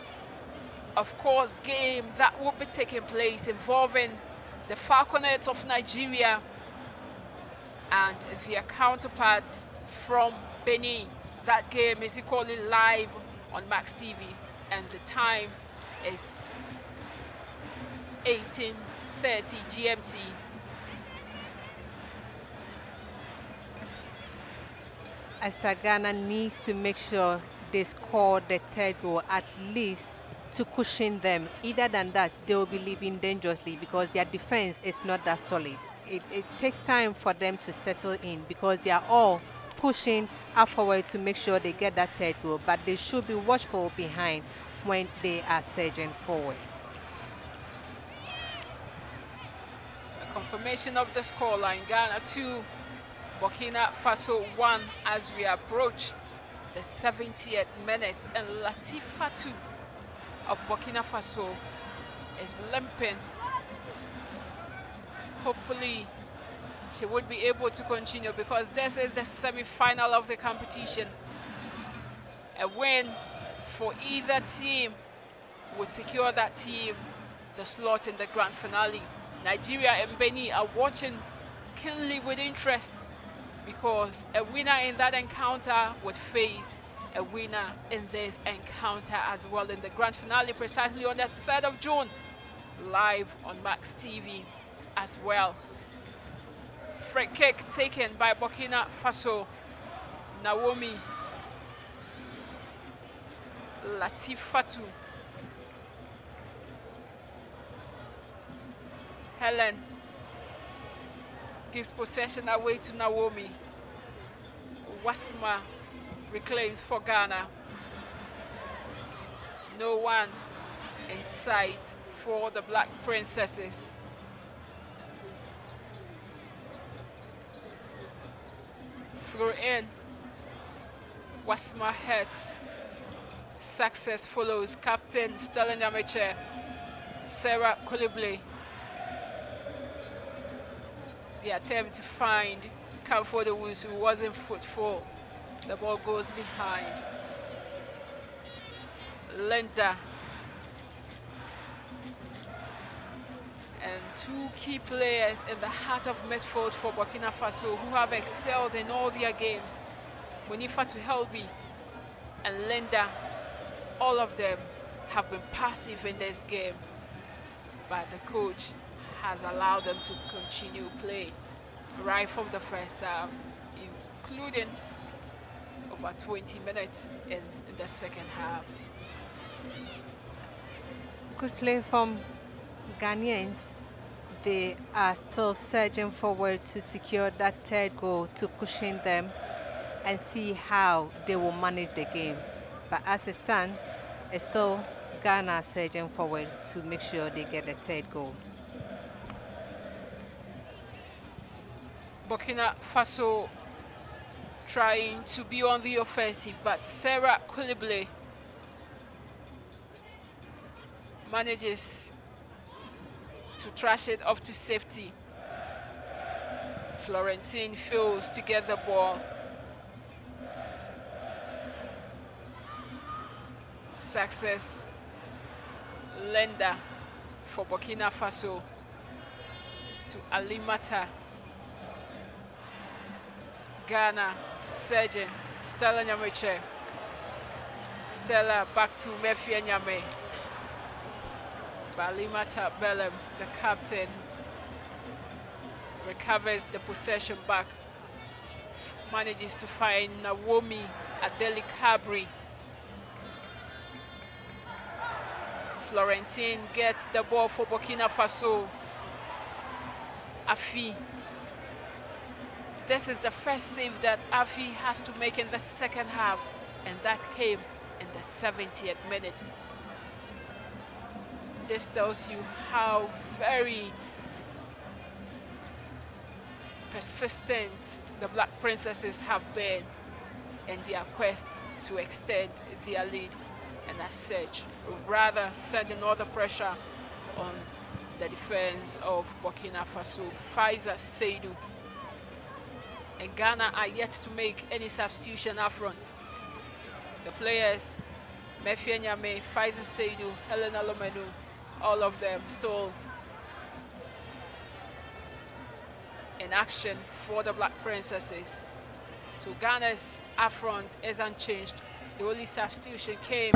of course, game that will be taking place involving the Falconets of Nigeria and their counterparts from Benin. That game is equally live on Max TV and the time is 18.30 GMT Asta Ghana needs to make sure they score the third goal at least to cushion them. Either than that, they will be living dangerously because their defense is not that solid. It, it takes time for them to settle in because they are all pushing up forward to make sure they get that third goal, but they should be watchful behind when they are surging forward. A confirmation of the scoreline, Ghana 2, Burkina Faso 1 as we approach the 70th minute and Latifatu of Burkina Faso is limping. Hopefully she would be able to continue because this is the semi-final of the competition. A win for either team would secure that team the slot in the grand finale. Nigeria and Benin are watching keenly with interest because a winner in that encounter would face a winner in this encounter as well in the grand finale precisely on the 3rd of June live on Max TV as well. Free kick taken by Burkina Faso. Naomi Latifatu. Helen gives possession away to Naomi. Wasma reclaims for Ghana. No one in sight for the Black Princesses. Through in. Wasma heads. Success follows Captain Sterling Amateur. Sarah Koulibaly the attempt to find Comfort Owusu who wasn't fruitful. The ball goes behind. Linda and two key players in the heart of midfield for Burkina Faso who have excelled in all their games. Munifatu Helbi and Linda, all of them have been passive in this game, but the coach has allowed them to continue play right from the first half, including over 20 minutes in, the second half. Good play from Ghanaians. They are still surging forward to secure that third goal to cushion them and see how they will manage the game. But as it stands, it's still Ghana surging forward to make sure they get the third goal. Burkina Faso trying to be on the offensive, but Sarah Koulibaly manages to trash it up to safety. Florentine fails to get the ball. Success lender for Burkina Faso to Alimata. Ghana, Sergeant, Stella Nyamekye. Stella back to Mefia Nyame. Balimata Belem, the captain, recovers the possession back, manages to find Naomi Adeli Cabri. Florentine gets the ball for Burkina Faso. Afi. This is the first save that Afi has to make in the second half, and that came in the 70th minute this tells you how very persistent the Black Princesses have been in their quest to extend their lead and as such rather sending all the pressure on the defense of Burkina Faso. Faiza Seidu and Ghana are yet to make any substitution up front. The players Mefia Nyame, Faiza Seidu, Helen Alomenu, all of them still in action for the Black Princesses. So Ghana's up front is unchanged. The only substitution came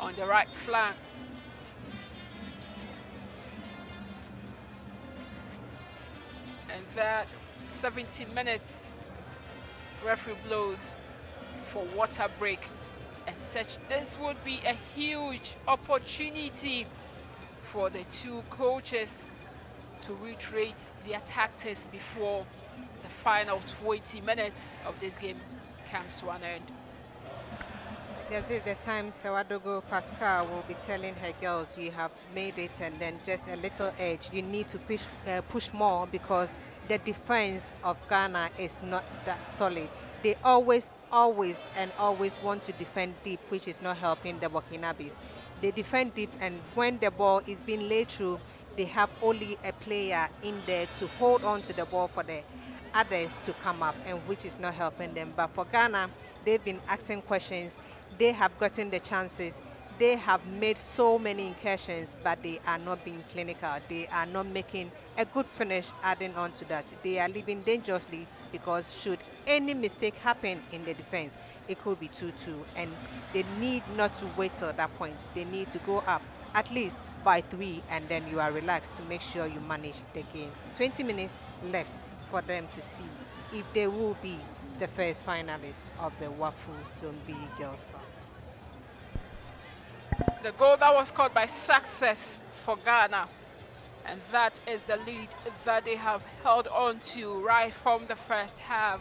on the right flank. And that 70 minutes referee blows for water break and such. This would be a huge opportunity for the two coaches to retrace their tactics before the final 20 minutes of this game comes to an end. This is the time Sawadogo Pascal will be telling her girls, you have made it and then just a little edge. You need to push, uh, push more because the defense of Ghana is not that solid. They always always and always want to defend deep, which is not helping the Burkinabes. They defend deep, and when the ball is being laid through, they have only a player in there to hold on to the ball for the others to come up, and which is not helping them. But for Ghana, they've been asking questions. They have gotten the chances. They have made so many incursions, but they are not being clinical. They are not making a good finish adding on to that. They are living dangerously because should any mistake happen in the defense, it could be 2-2. And they need not to wait till that point. They need to go up at least by three and then you are relaxed to make sure you manage the game. 20 minutes left for them to see if they will be the first finalist of the Wafu Zombie Girls Cup. The goal that was caught by success for Ghana and that is the lead that they have held on to right from the first half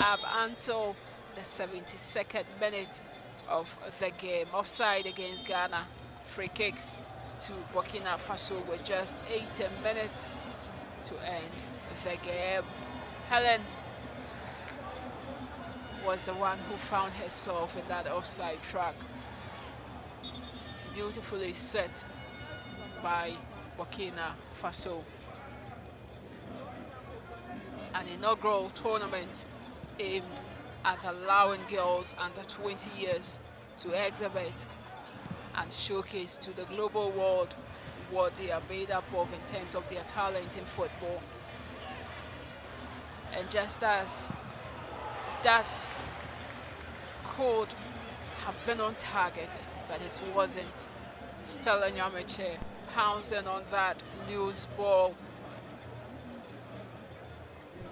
up until the 72nd minute of the game. Offside against Ghana. Free kick to Burkina Faso with just 18 minutes to end the game. Helen was the one who found herself in that offside track. Beautifully set by Burkina Faso. An inaugural tournament aimed at allowing girls under 20 years to exhibit and showcase to the global world what they are made up of in terms of their talent in football. And just as that could have been on target, but it wasn't, Stella Nyamekye pouncing on that loose ball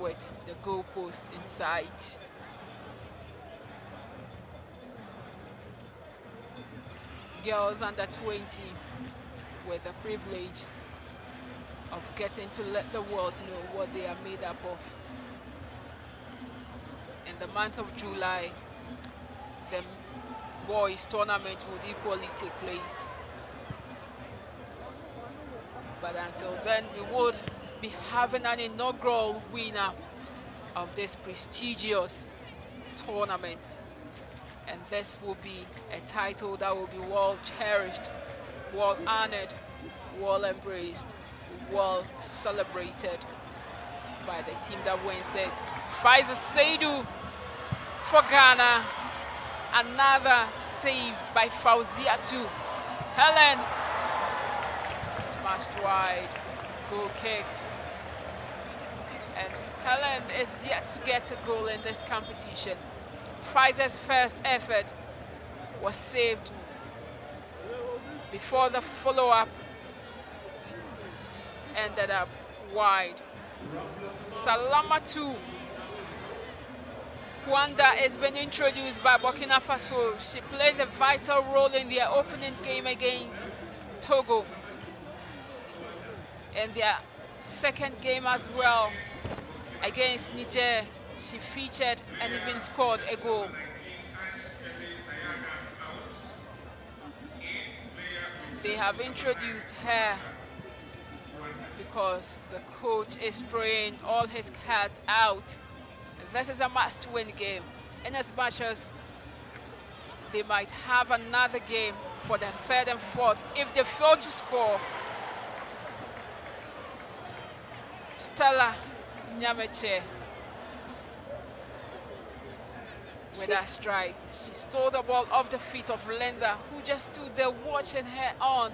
with the goalpost inside. Girls under 20 with the privilege of getting to let the world know what they are made up of. In the month of July, the boys tournament would equally take place. But until then, we would be having an inaugural winner of this prestigious tournament. And this will be a title that will be well cherished, well honored, well embraced, well celebrated by the team that wins it. Faiza Seidu for Ghana. Another save by Fauzia Fauziatu. Helen smashed wide. Goal kick. And Helen is yet to get a goal in this competition. Faiza's first effort was saved before the follow-up ended up wide. Salama Salamatu Wanda has been introduced by Burkina Faso. She played a vital role in their opening game against Togo. In their second game as well against Niger, she featured and even scored a goal. They have introduced her because the coach is throwing all his cards out. This is a must-win game. In as much as they might have another game for the third and fourth if they fail to score. Stella Nyamekye with that strike. She stole the ball off the feet of Linda, who just stood there watching her on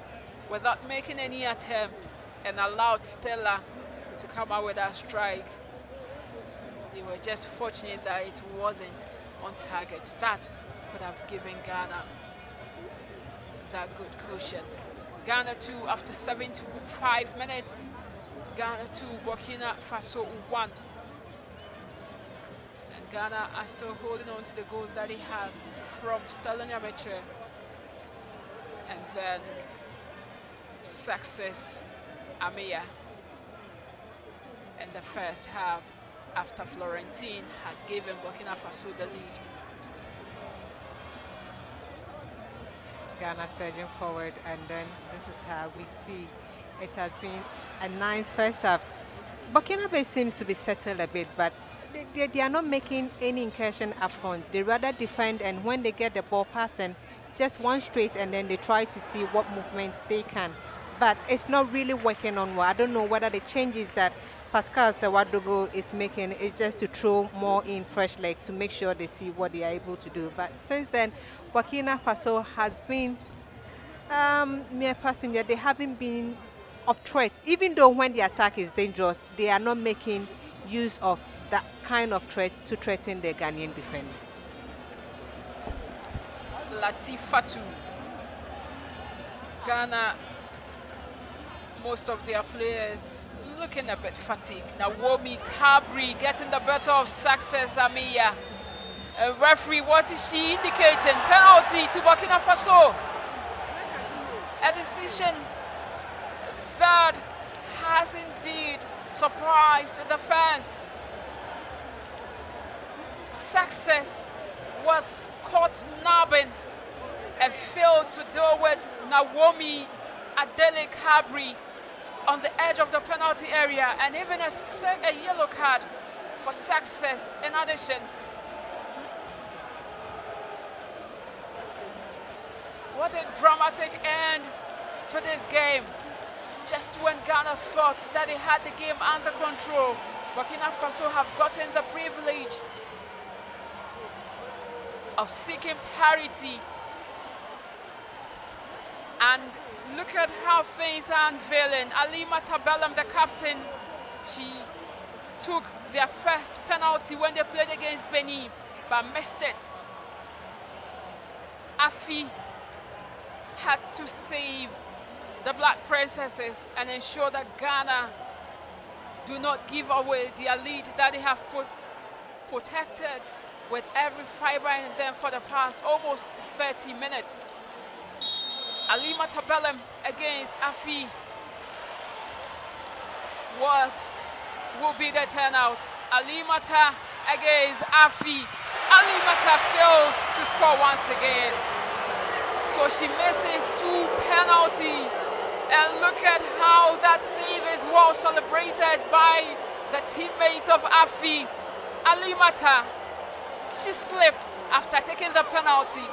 without making any attempt and allowed Stella to come out with that strike. They were just fortunate that it wasn't on target. That could have given Ghana that good cushion. Ghana 2 after 75 minutes. Ghana 2, Burkina Faso 1. And Ghana are still holding on to the goals that they had from Stella Amateur. And then success Amia in the first half after Florentine had given Burkina Faso the lead. Ghana surging forward and then this is how we see it has been a nice first half. Burkina Faso seems to be settled a bit but they, they, they, are not making any incursion up front. They rather defend and when they get the ball passing just one straight and then they try to see what movements they can. But it's not really working on well. I don't know whether the changes that Pascal Sawadogo is making is just to throw more in fresh legs to make sure they see what they are able to do. But since then, Burkina Faso has been um, mere passing. They haven't been of threat. Even though when the attack is dangerous, they are not making use of that kind of threat to threaten the Ghanaian defenders. Latifatu. Ghana, most of their players looking a bit fatigued. Naomi Cabri getting the better of success, Amia. A referee, what is she indicating? Penalty to Burkina Faso. A decision that has indeed surprised the fans. Success was caught nabbing and failed to deal with Naomi Adele Cabri on the edge of the penalty area and even a, a yellow card for success in addition. What a dramatic end to this game. Just when Ghana thought that they had the game under control, Burkina Faso have gotten the privilege of seeking parity And look at how things are unveiling. Alimata Belem, the captain, she took their first penalty when they played against Benin, but missed it. Afi had to save the Black Princesses and ensure that Ghana do not give away the elite that they have put, protected with every fiber in them for the past almost 30 minutes. Alimata Belem against Afi. What will be the turnout? Alimata against Afi. Alimata fails to score once again. So she misses two penalty. And look at how that save is well celebrated by the teammates of Afi. Alimata, she slipped after taking the penalty.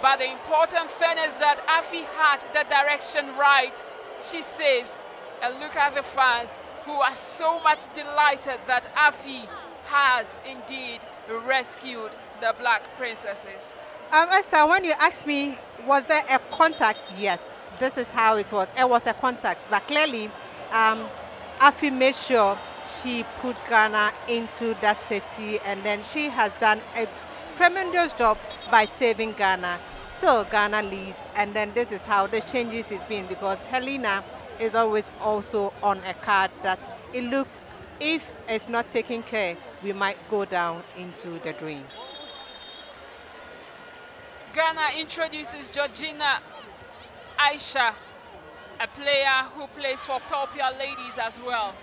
But the important thing is that Afi had the direction right. She saves. And look at the fans who are so much delighted that Afi has indeed rescued the Black Princesses. Um, Esther, when you asked me, was there a contact? Yes, this is how it was. It was a contact, but clearly, um, Afi made sure she put Ghana into that safety, and then she has done a tremendous job by saving Ghana. Still, Ghana leads, and then this is how the changes is been because Helena is always also on a card that it looks if it's not taken care, we might go down into the drain. Ghana introduces Georgina Aisha, a player who plays for Popular Ladies as well.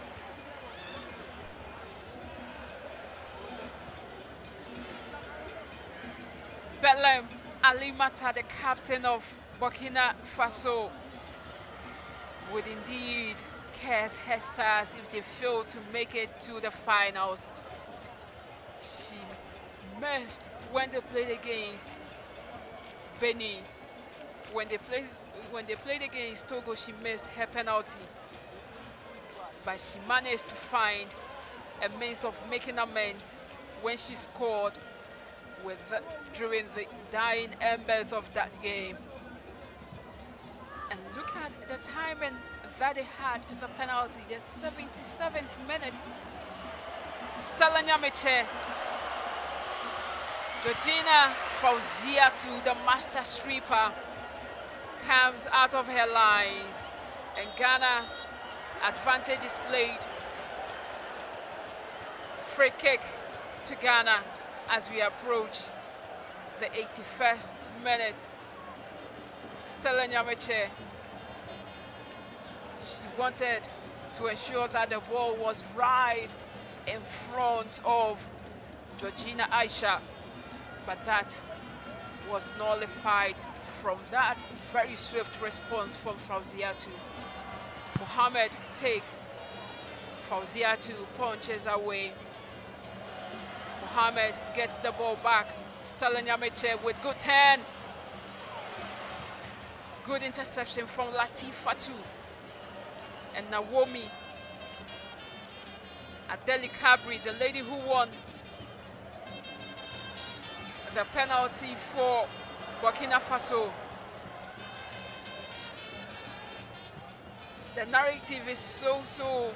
Belem Alimata, the captain of Burkina Faso, would indeed curse stars if they fail to make it to the finals. She missed when they played against Benin. When they played when they played against Togo, she missed her penalty. But she managed to find a means of making amends when she scored with the, during the dying embers of that game. And look at the timing that they had in the penalty, the 77th minute. Stella Nyamekye, Georgina Fauziatu, the master sweeper, comes out of her lines. And Ghana, advantage is played. Free kick to Ghana as we approach the 81st minute. Stella Nyamekye, she wanted to ensure that the ball was right in front of Georgina Aisha, but that was nullified from that very swift response from Fauziatu. Mohamed takes Fauziatu, punches away. Mohamed gets the ball back. Stella Nyamekye with good turn. Good interception from Latifatu. And Naomi Adeli Cabri, the lady who won the penalty for Burkina Faso. The narrative is so, so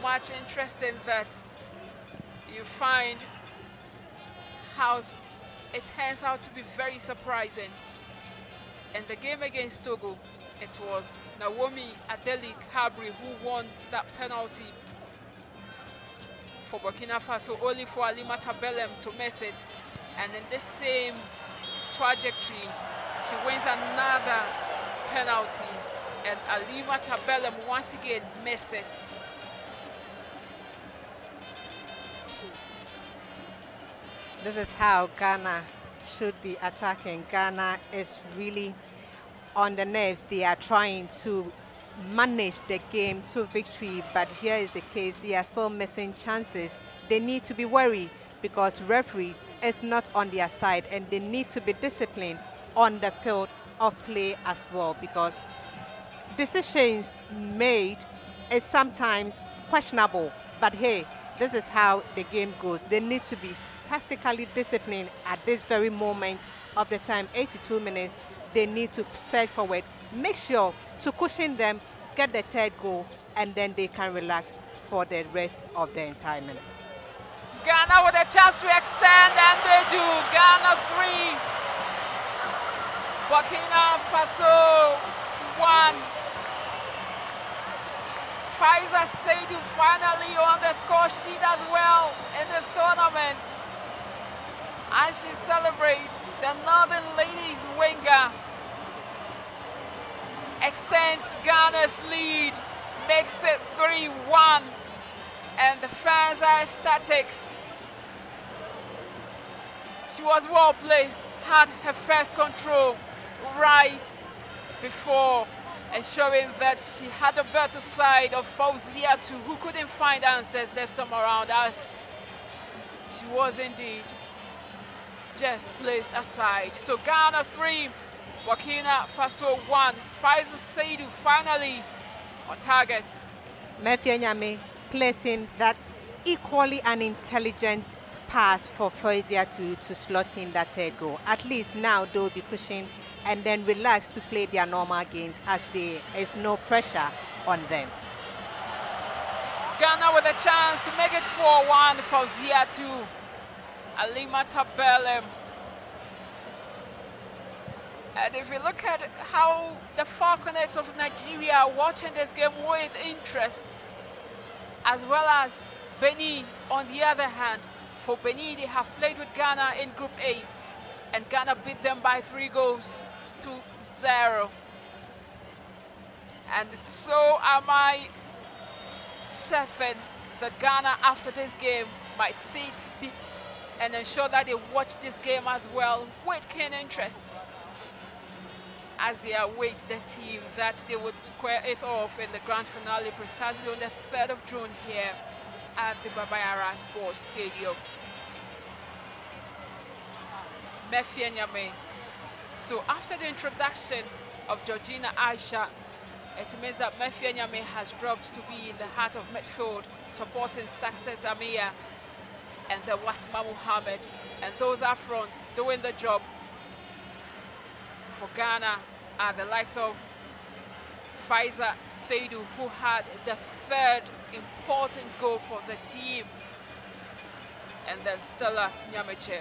much interesting that you find how it turns out to be very surprising. In the game against Togo, it was Naomi Adeli Cabri who won that penalty for Burkina Faso, only for Alimata Belem to miss it. And in this same trajectory, she wins another penalty. And Alimata Belem once again misses. This is how Ghana should be attacking. Ghana is really on the nerves. They are trying to manage the game to victory, but here is the case. They are still missing chances. They need to be worried because referee is not on their side and they need to be disciplined on the field of play as well because decisions made is sometimes questionable. But hey, this is how the game goes. They need to be tactically disciplined at this very moment of the time, 82 minutes. They need to set forward make sure to cushion them, get the third goal, and then they can relax for the rest of the entire minute. Ghana with a chance to extend, and they do. Ghana three, Burkina Faso one. Faiza Saidu finally on the score sheet as well in this tournament. And she celebrates the Northern Ladies winger. Extends Ghana's lead, makes it 3-1. And the fans are ecstatic. She was well placed, had her first control right before ensuring that she had a better side of Fauziatu, who couldn't find answers this time around as she was indeed just placed aside. So Ghana 3, Burkina Faso 1. Faiza Saidu finally on target. Mefia Nyame placing that equally an intelligent pass for Faiza to, to slot in that third goal. At least now they'll be pushing and then relax to play their normal games as there is no pressure on them. Ghana with a chance to make it 4-1 for Ziatu. Alimata Belem. And if you look at how the Falconets of Nigeria are watching this game with interest, as well as Benin on the other hand, for Benin they have played with Ghana in Group A, and Ghana beat them by three goals to zero. And so am I certain that Ghana after this game might sit and ensure that they watch this game as well with keen interest as they await the team that they would square it off in the grand finale precisely on the 3rd of June here at the Baba Yara Sports Stadium. Mefia Nyame. So after the introduction of Georgina Aisha, it means that Mefia Nyame has dropped to be in the heart of midfield, supporting Success Amia and the Wasma Muhammad. And those up front doing the job for Ghana are the likes of Faiza Seidu, who had the third important goal for the team, and then Stella Nyamekye.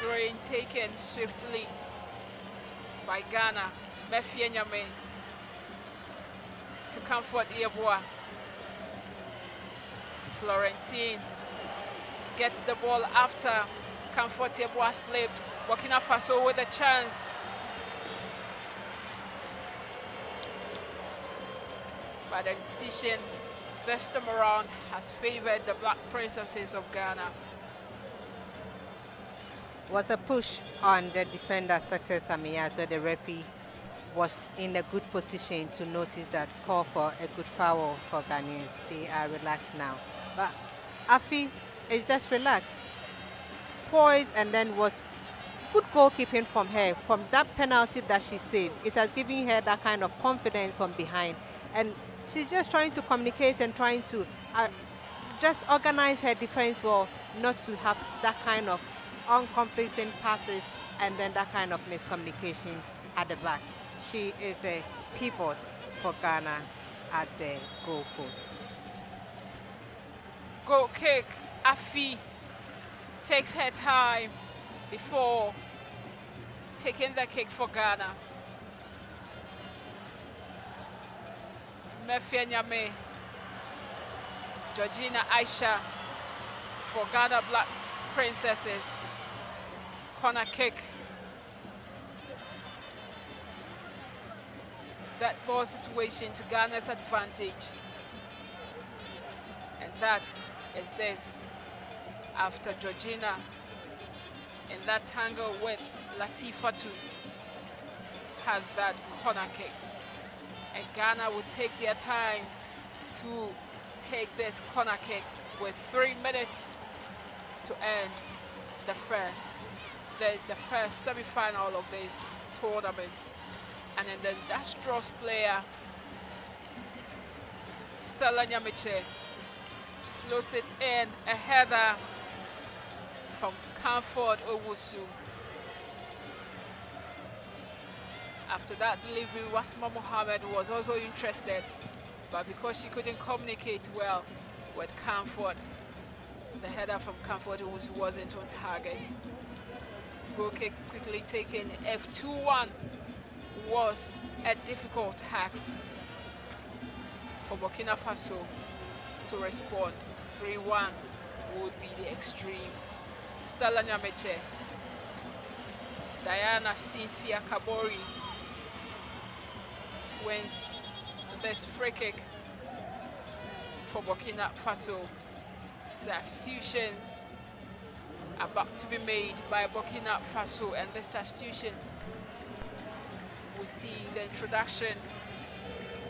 Throwing taken swiftly by Ghana, Mefia Nyame to comfort Yeboah. Florentine gets the ball after Comfort Yeboah slipped. Burkina Faso with a chance. But the decision this time around has favored the Black Princesses of Ghana. Was a push on the defender Success Amia, so the referee was in a good position to notice that call for a good foul for Ghanaians. They are relaxed now. But Afi is just relaxed. Poised and then was good goalkeeping from her. From that penalty that she saved, it has given her that kind of confidence from behind. And she's just trying to communicate and trying to uh, just organize her defense well, not to have that kind of unconflicting passes and then that kind of miscommunication at the back. She is a pivot for Ghana at the goal post. Goal kick, Afi takes her time before taking the kick for Ghana. Mefia Nyame, Georgina Aisha for Ghana Black Princesses. Corner kick. That ball situation to Ghana's advantage. And that is this after Georgina in that tangle with Latifa to have that corner kick. And Ghana will take their time to take this corner kick with three minutes to end the first the, the first semi-final of this tournament. And then the industrious player Stella Nyamekye floats it in a header from Comfort Owusu. After that delivery, Wasma Mohammed was also interested, but because she couldn't communicate well with Comfort, the header from Comfort was, wasn't on target. Goal kick quickly taken. F2-1 was a difficult task for Burkina Faso to respond. 3-1 would be the extreme. Stella Nyamekye, Diana Cynthia Kabori wins this free kick for Burkina Faso. Substitutions about to be made by Burkina Faso and this substitution will see the introduction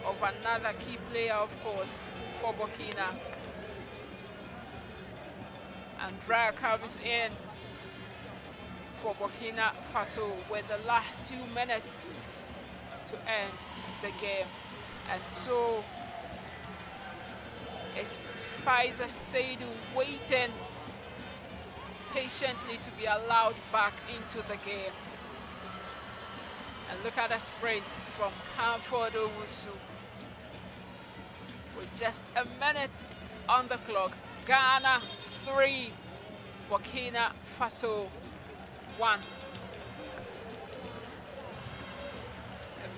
of another key player of course for Burkina and Andrea comes in for Burkina Faso with the last two minutes to end the game and so it's Faiza Seidu waiting patiently to be allowed back into the game. And look at the sprint from Comfort Owusu. With just a minute on the clock. Ghana 3, Burkina Faso 1.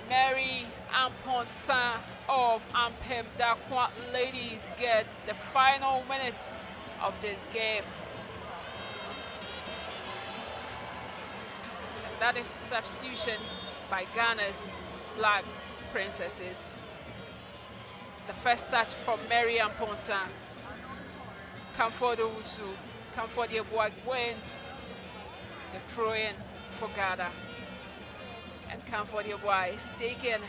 Mary Amponsah of Ampem Darkoa ladies gets the final minute of this game. And that is substitution by Ghana's Black Princesses. The first touch from Mary Amponsah. Comfort Owusu, Comfort Yeboah wins the throw-in for Ghana. And Comfort Yeboah is taken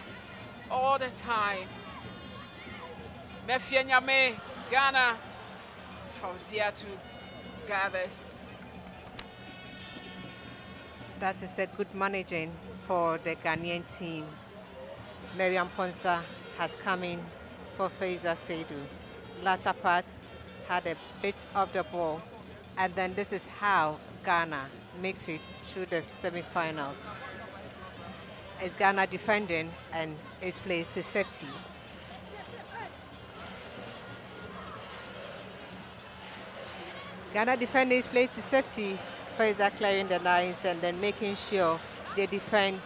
all the time. Mefia Nyame, Ghana, Fauziatu gathers. That is a good managing for the Ghanaian team. Mary Amponsah has come in for Faiza Seidu. Latter part had a bit of the ball. And then this is how Ghana makes it through the semi-finals. Is Ghana defending and is placed to safety. Ghana defending is placed to safety. Fraser clearing the lines and then making sure they defend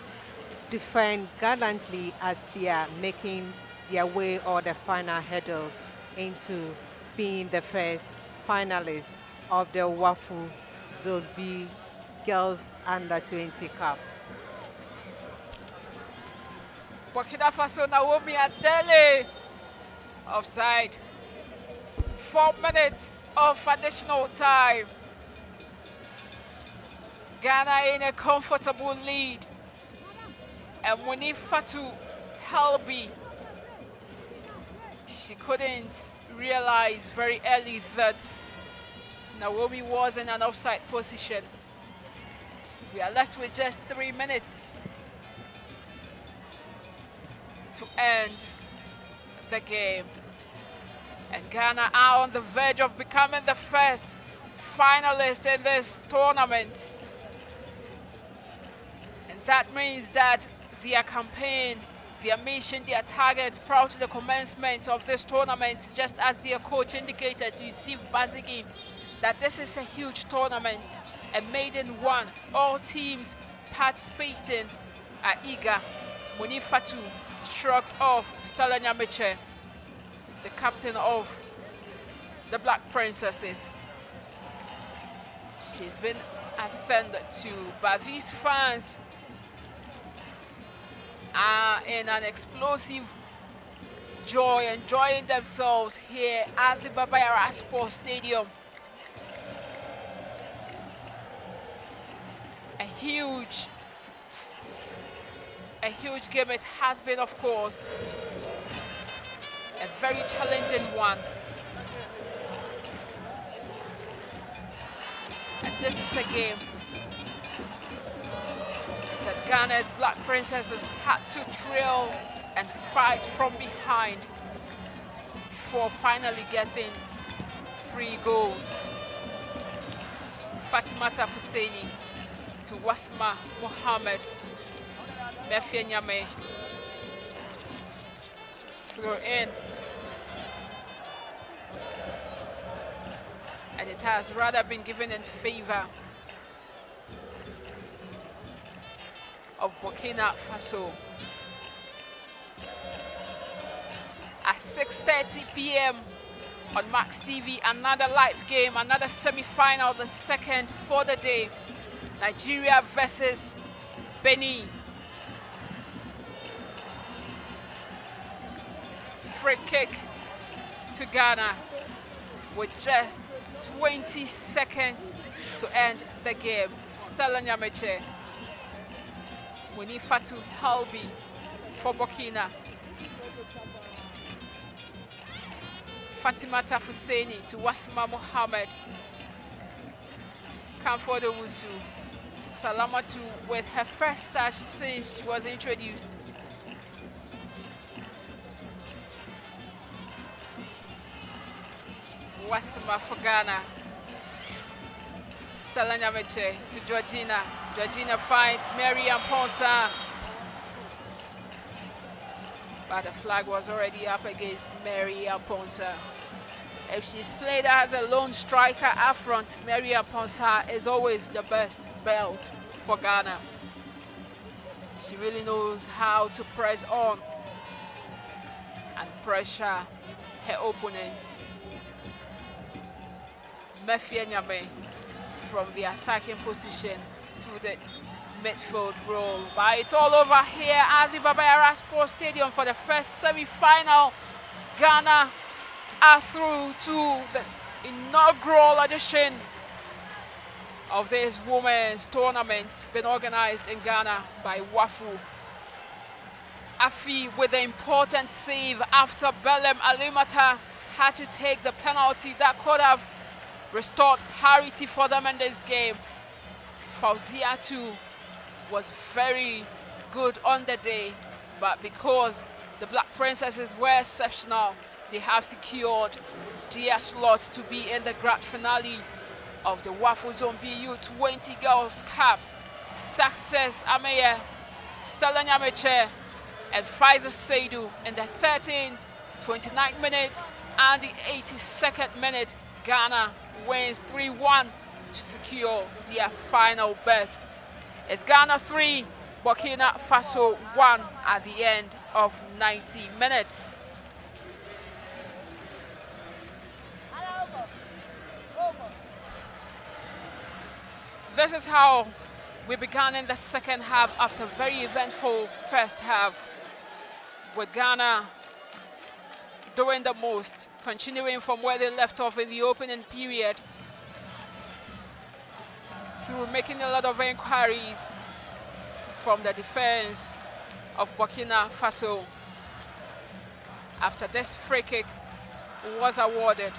defend gallantly as they are making their way or the final hurdles into being the first finalist of the WAFU Zone B Girls Under 20 Cup. Burkina Faso Naomi Adele offside. Four minutes of additional time. Ghana in a comfortable lead. And Munifatu Helbi, she couldn't realize very early that Naomi was in an offside position. We are left with just three minutes to end the game. And Ghana are on the verge of becoming the first finalist in this tournament. And that means that their campaign, their mission, their target prior to the commencement of this tournament, just as their coach indicated, to Yusuf Basigi, that this is a huge tournament, a maiden one. All teams participating are eager. Munifatu shrugged off Stella Nyamekye, the captain of the Black Princesses. She's been offended too, but these fans are in an explosive joy, enjoying themselves here at the Baba Yara Sports Stadium. A huge, a huge game it has been, of course. A very challenging one. And this is a game that Ghana's Black Princesses had to trail and fight from behind before finally getting three goals. Fatimata Husseini to Wasma Mohammed. Mefia Nyame. Throw in. And it has rather been given in favor of Burkina Faso. At 6.30 p.m. on Max TV, another live game, another semi-final, the second for the day. Nigeria versus Benin. Free kick to Ghana with just 20 seconds to end the game. Stella Nyamekye Fatu Helbi for Burkina. Fatimata Fuseni to Wasma Mohammed. Comfort Owusu. Salamatu with her first touch since she was introduced. Wasma for Ghana. Stella Nyamekye to Georgina. Georgina finds Mary Amponsah. But the flag was already up against Mary Amponsah. If she's played as a lone striker up front, Mary Amponsah is always the best belt for Ghana. She really knows how to press on and pressure her opponents. Nyame from the attacking position to the midfield role. But it's all over here at the Baba Yara Sports Stadium for the first semi-final. Ghana are through to the inaugural edition of this women's tournament been organized in Ghana by WAFU. Afi with the important save after Belem Alimata had to take the penalty that could have restored parity for them in this game. Fauziatu was very good on the day, but because the Black Princesses were exceptional, they have secured their slot to be in the grand finale of the WAFU Zone BU 20 Girls Cup. Success Ameye, Stella Nyamekye, and Faiza Seidu in the 13th, 29th minute, and the 82nd minute. Ghana wins 3-1 to secure their final bet. It's Ghana 3, Burkina Faso 1 at the end of 90 minutes. This is how we began in the second half after a very eventful first half with Ghana doing the most, continuing from where they left off in the opening period through making a lot of inquiries from the defense of Burkina Faso. After this free kick was awarded,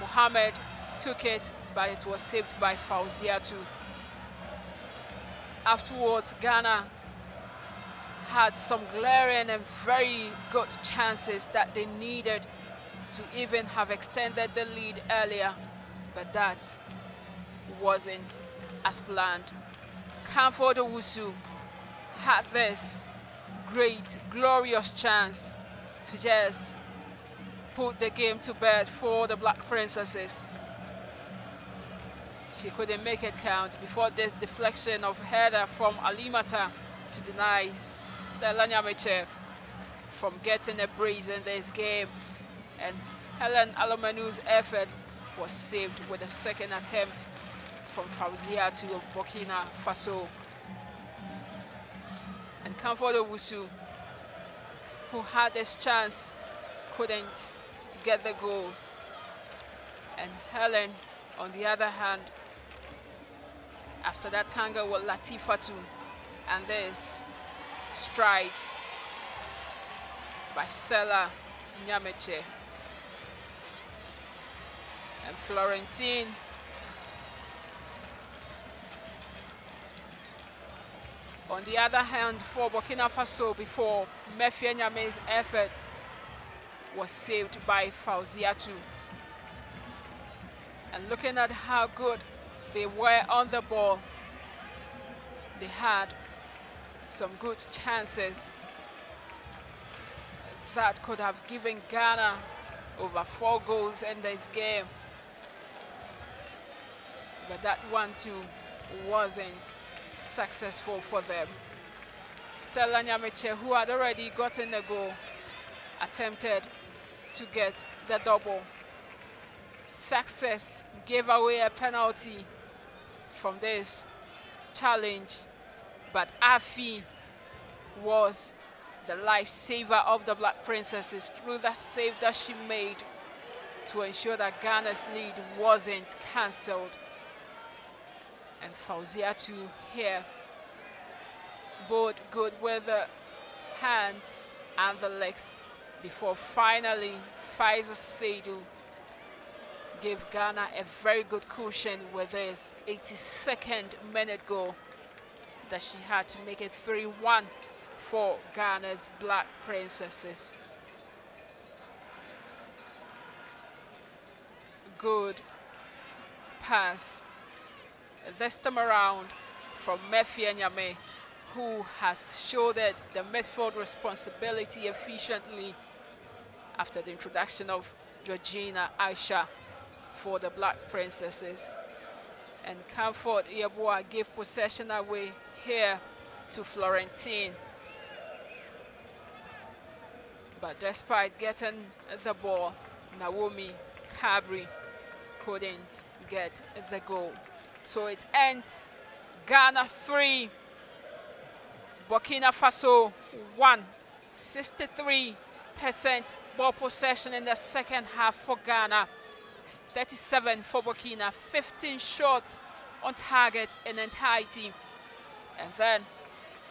Mohamed took it, but it was saved by Fauziatu. Afterwards, Ghana had some glaring and very good chances that they needed to even have extended the lead earlier, but that wasn't as planned. Comfort Owusu had this great, glorious chance to just put the game to bed for the Black Princesses. She couldn't make it count before this deflection of header from Alimata to deny Stella Nyamekye from getting a breeze in this game. And Helen Alomenu's effort was saved with a second attempt from Fauzia to Burkina Faso. And Comfort Owusu, who had this chance, couldn't get the goal. And Helen, on the other hand, after that tangle with Latifatu, and this strike by Stella Nyamekye. And Florentine On the other hand, for Burkina Faso, before Mefia Nyame's effort was saved by Fauziatu. And looking at how good they were on the ball, they had some good chances that could have given Ghana over four goals in this game. But that one too wasn't successful for them. Stella Nyamekye, who had already gotten the goal, attempted to get the double. Success gave away a penalty from this challenge, but Afi was the lifesaver of the Black Princesses through that save that she made to ensure that Ghana's lead wasn't cancelled. And Fauzia to here both good with the hands and the legs before finally Faiza Seidu gave Ghana a very good cushion with his 82nd minute goal that she had to make it 3-1 for Ghana's Black Princesses. Good pass this time around from Mefia Nyame who has shouldered the midfield responsibility efficiently after the introduction of Georgina Aisha for the Black Princesses. And Comfort Yeboah gave possession away here to Florentine. But despite getting the ball, Naomi Cabri couldn't get the goal. So it ends Ghana 3, Burkina Faso 1, 63% ball possession in the second half for Ghana, 37 for Burkina, 15 shots on target in entirety, and then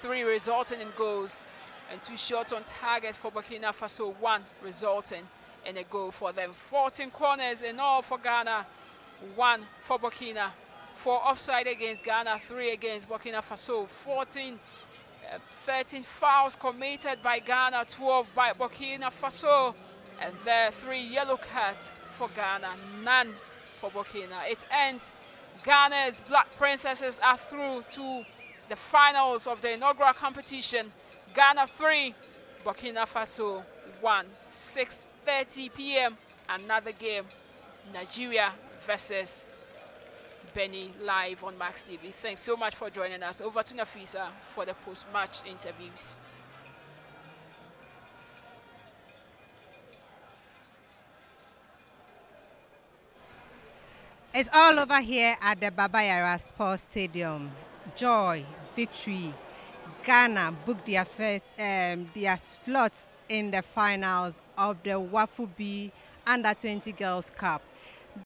three resulting in goals and two shots on target for Burkina Faso, one resulting in a goal for them. 14 corners in all for Ghana, one for Burkina, four offside against Ghana, three against Burkina Faso, 14, uh, 13 fouls committed by Ghana, 12 by Burkina Faso, and there three yellow cards for Ghana, none for Burkina. It ends. Ghana's Black Princesses are through to the finals of the inaugural competition. Ghana 3, Burkina Faso 1. 6.30 p.m. Another game. Nigeria versus Benin live on Max TV. Thanks so much for joining us. Over to Nafisa for the post-match interviews. It's all over here at the Baba Yara Sports Stadium. Joy, victory. Ghana booked their first um, their slots in the finals of the WAFU B Under 20 Girls Cup.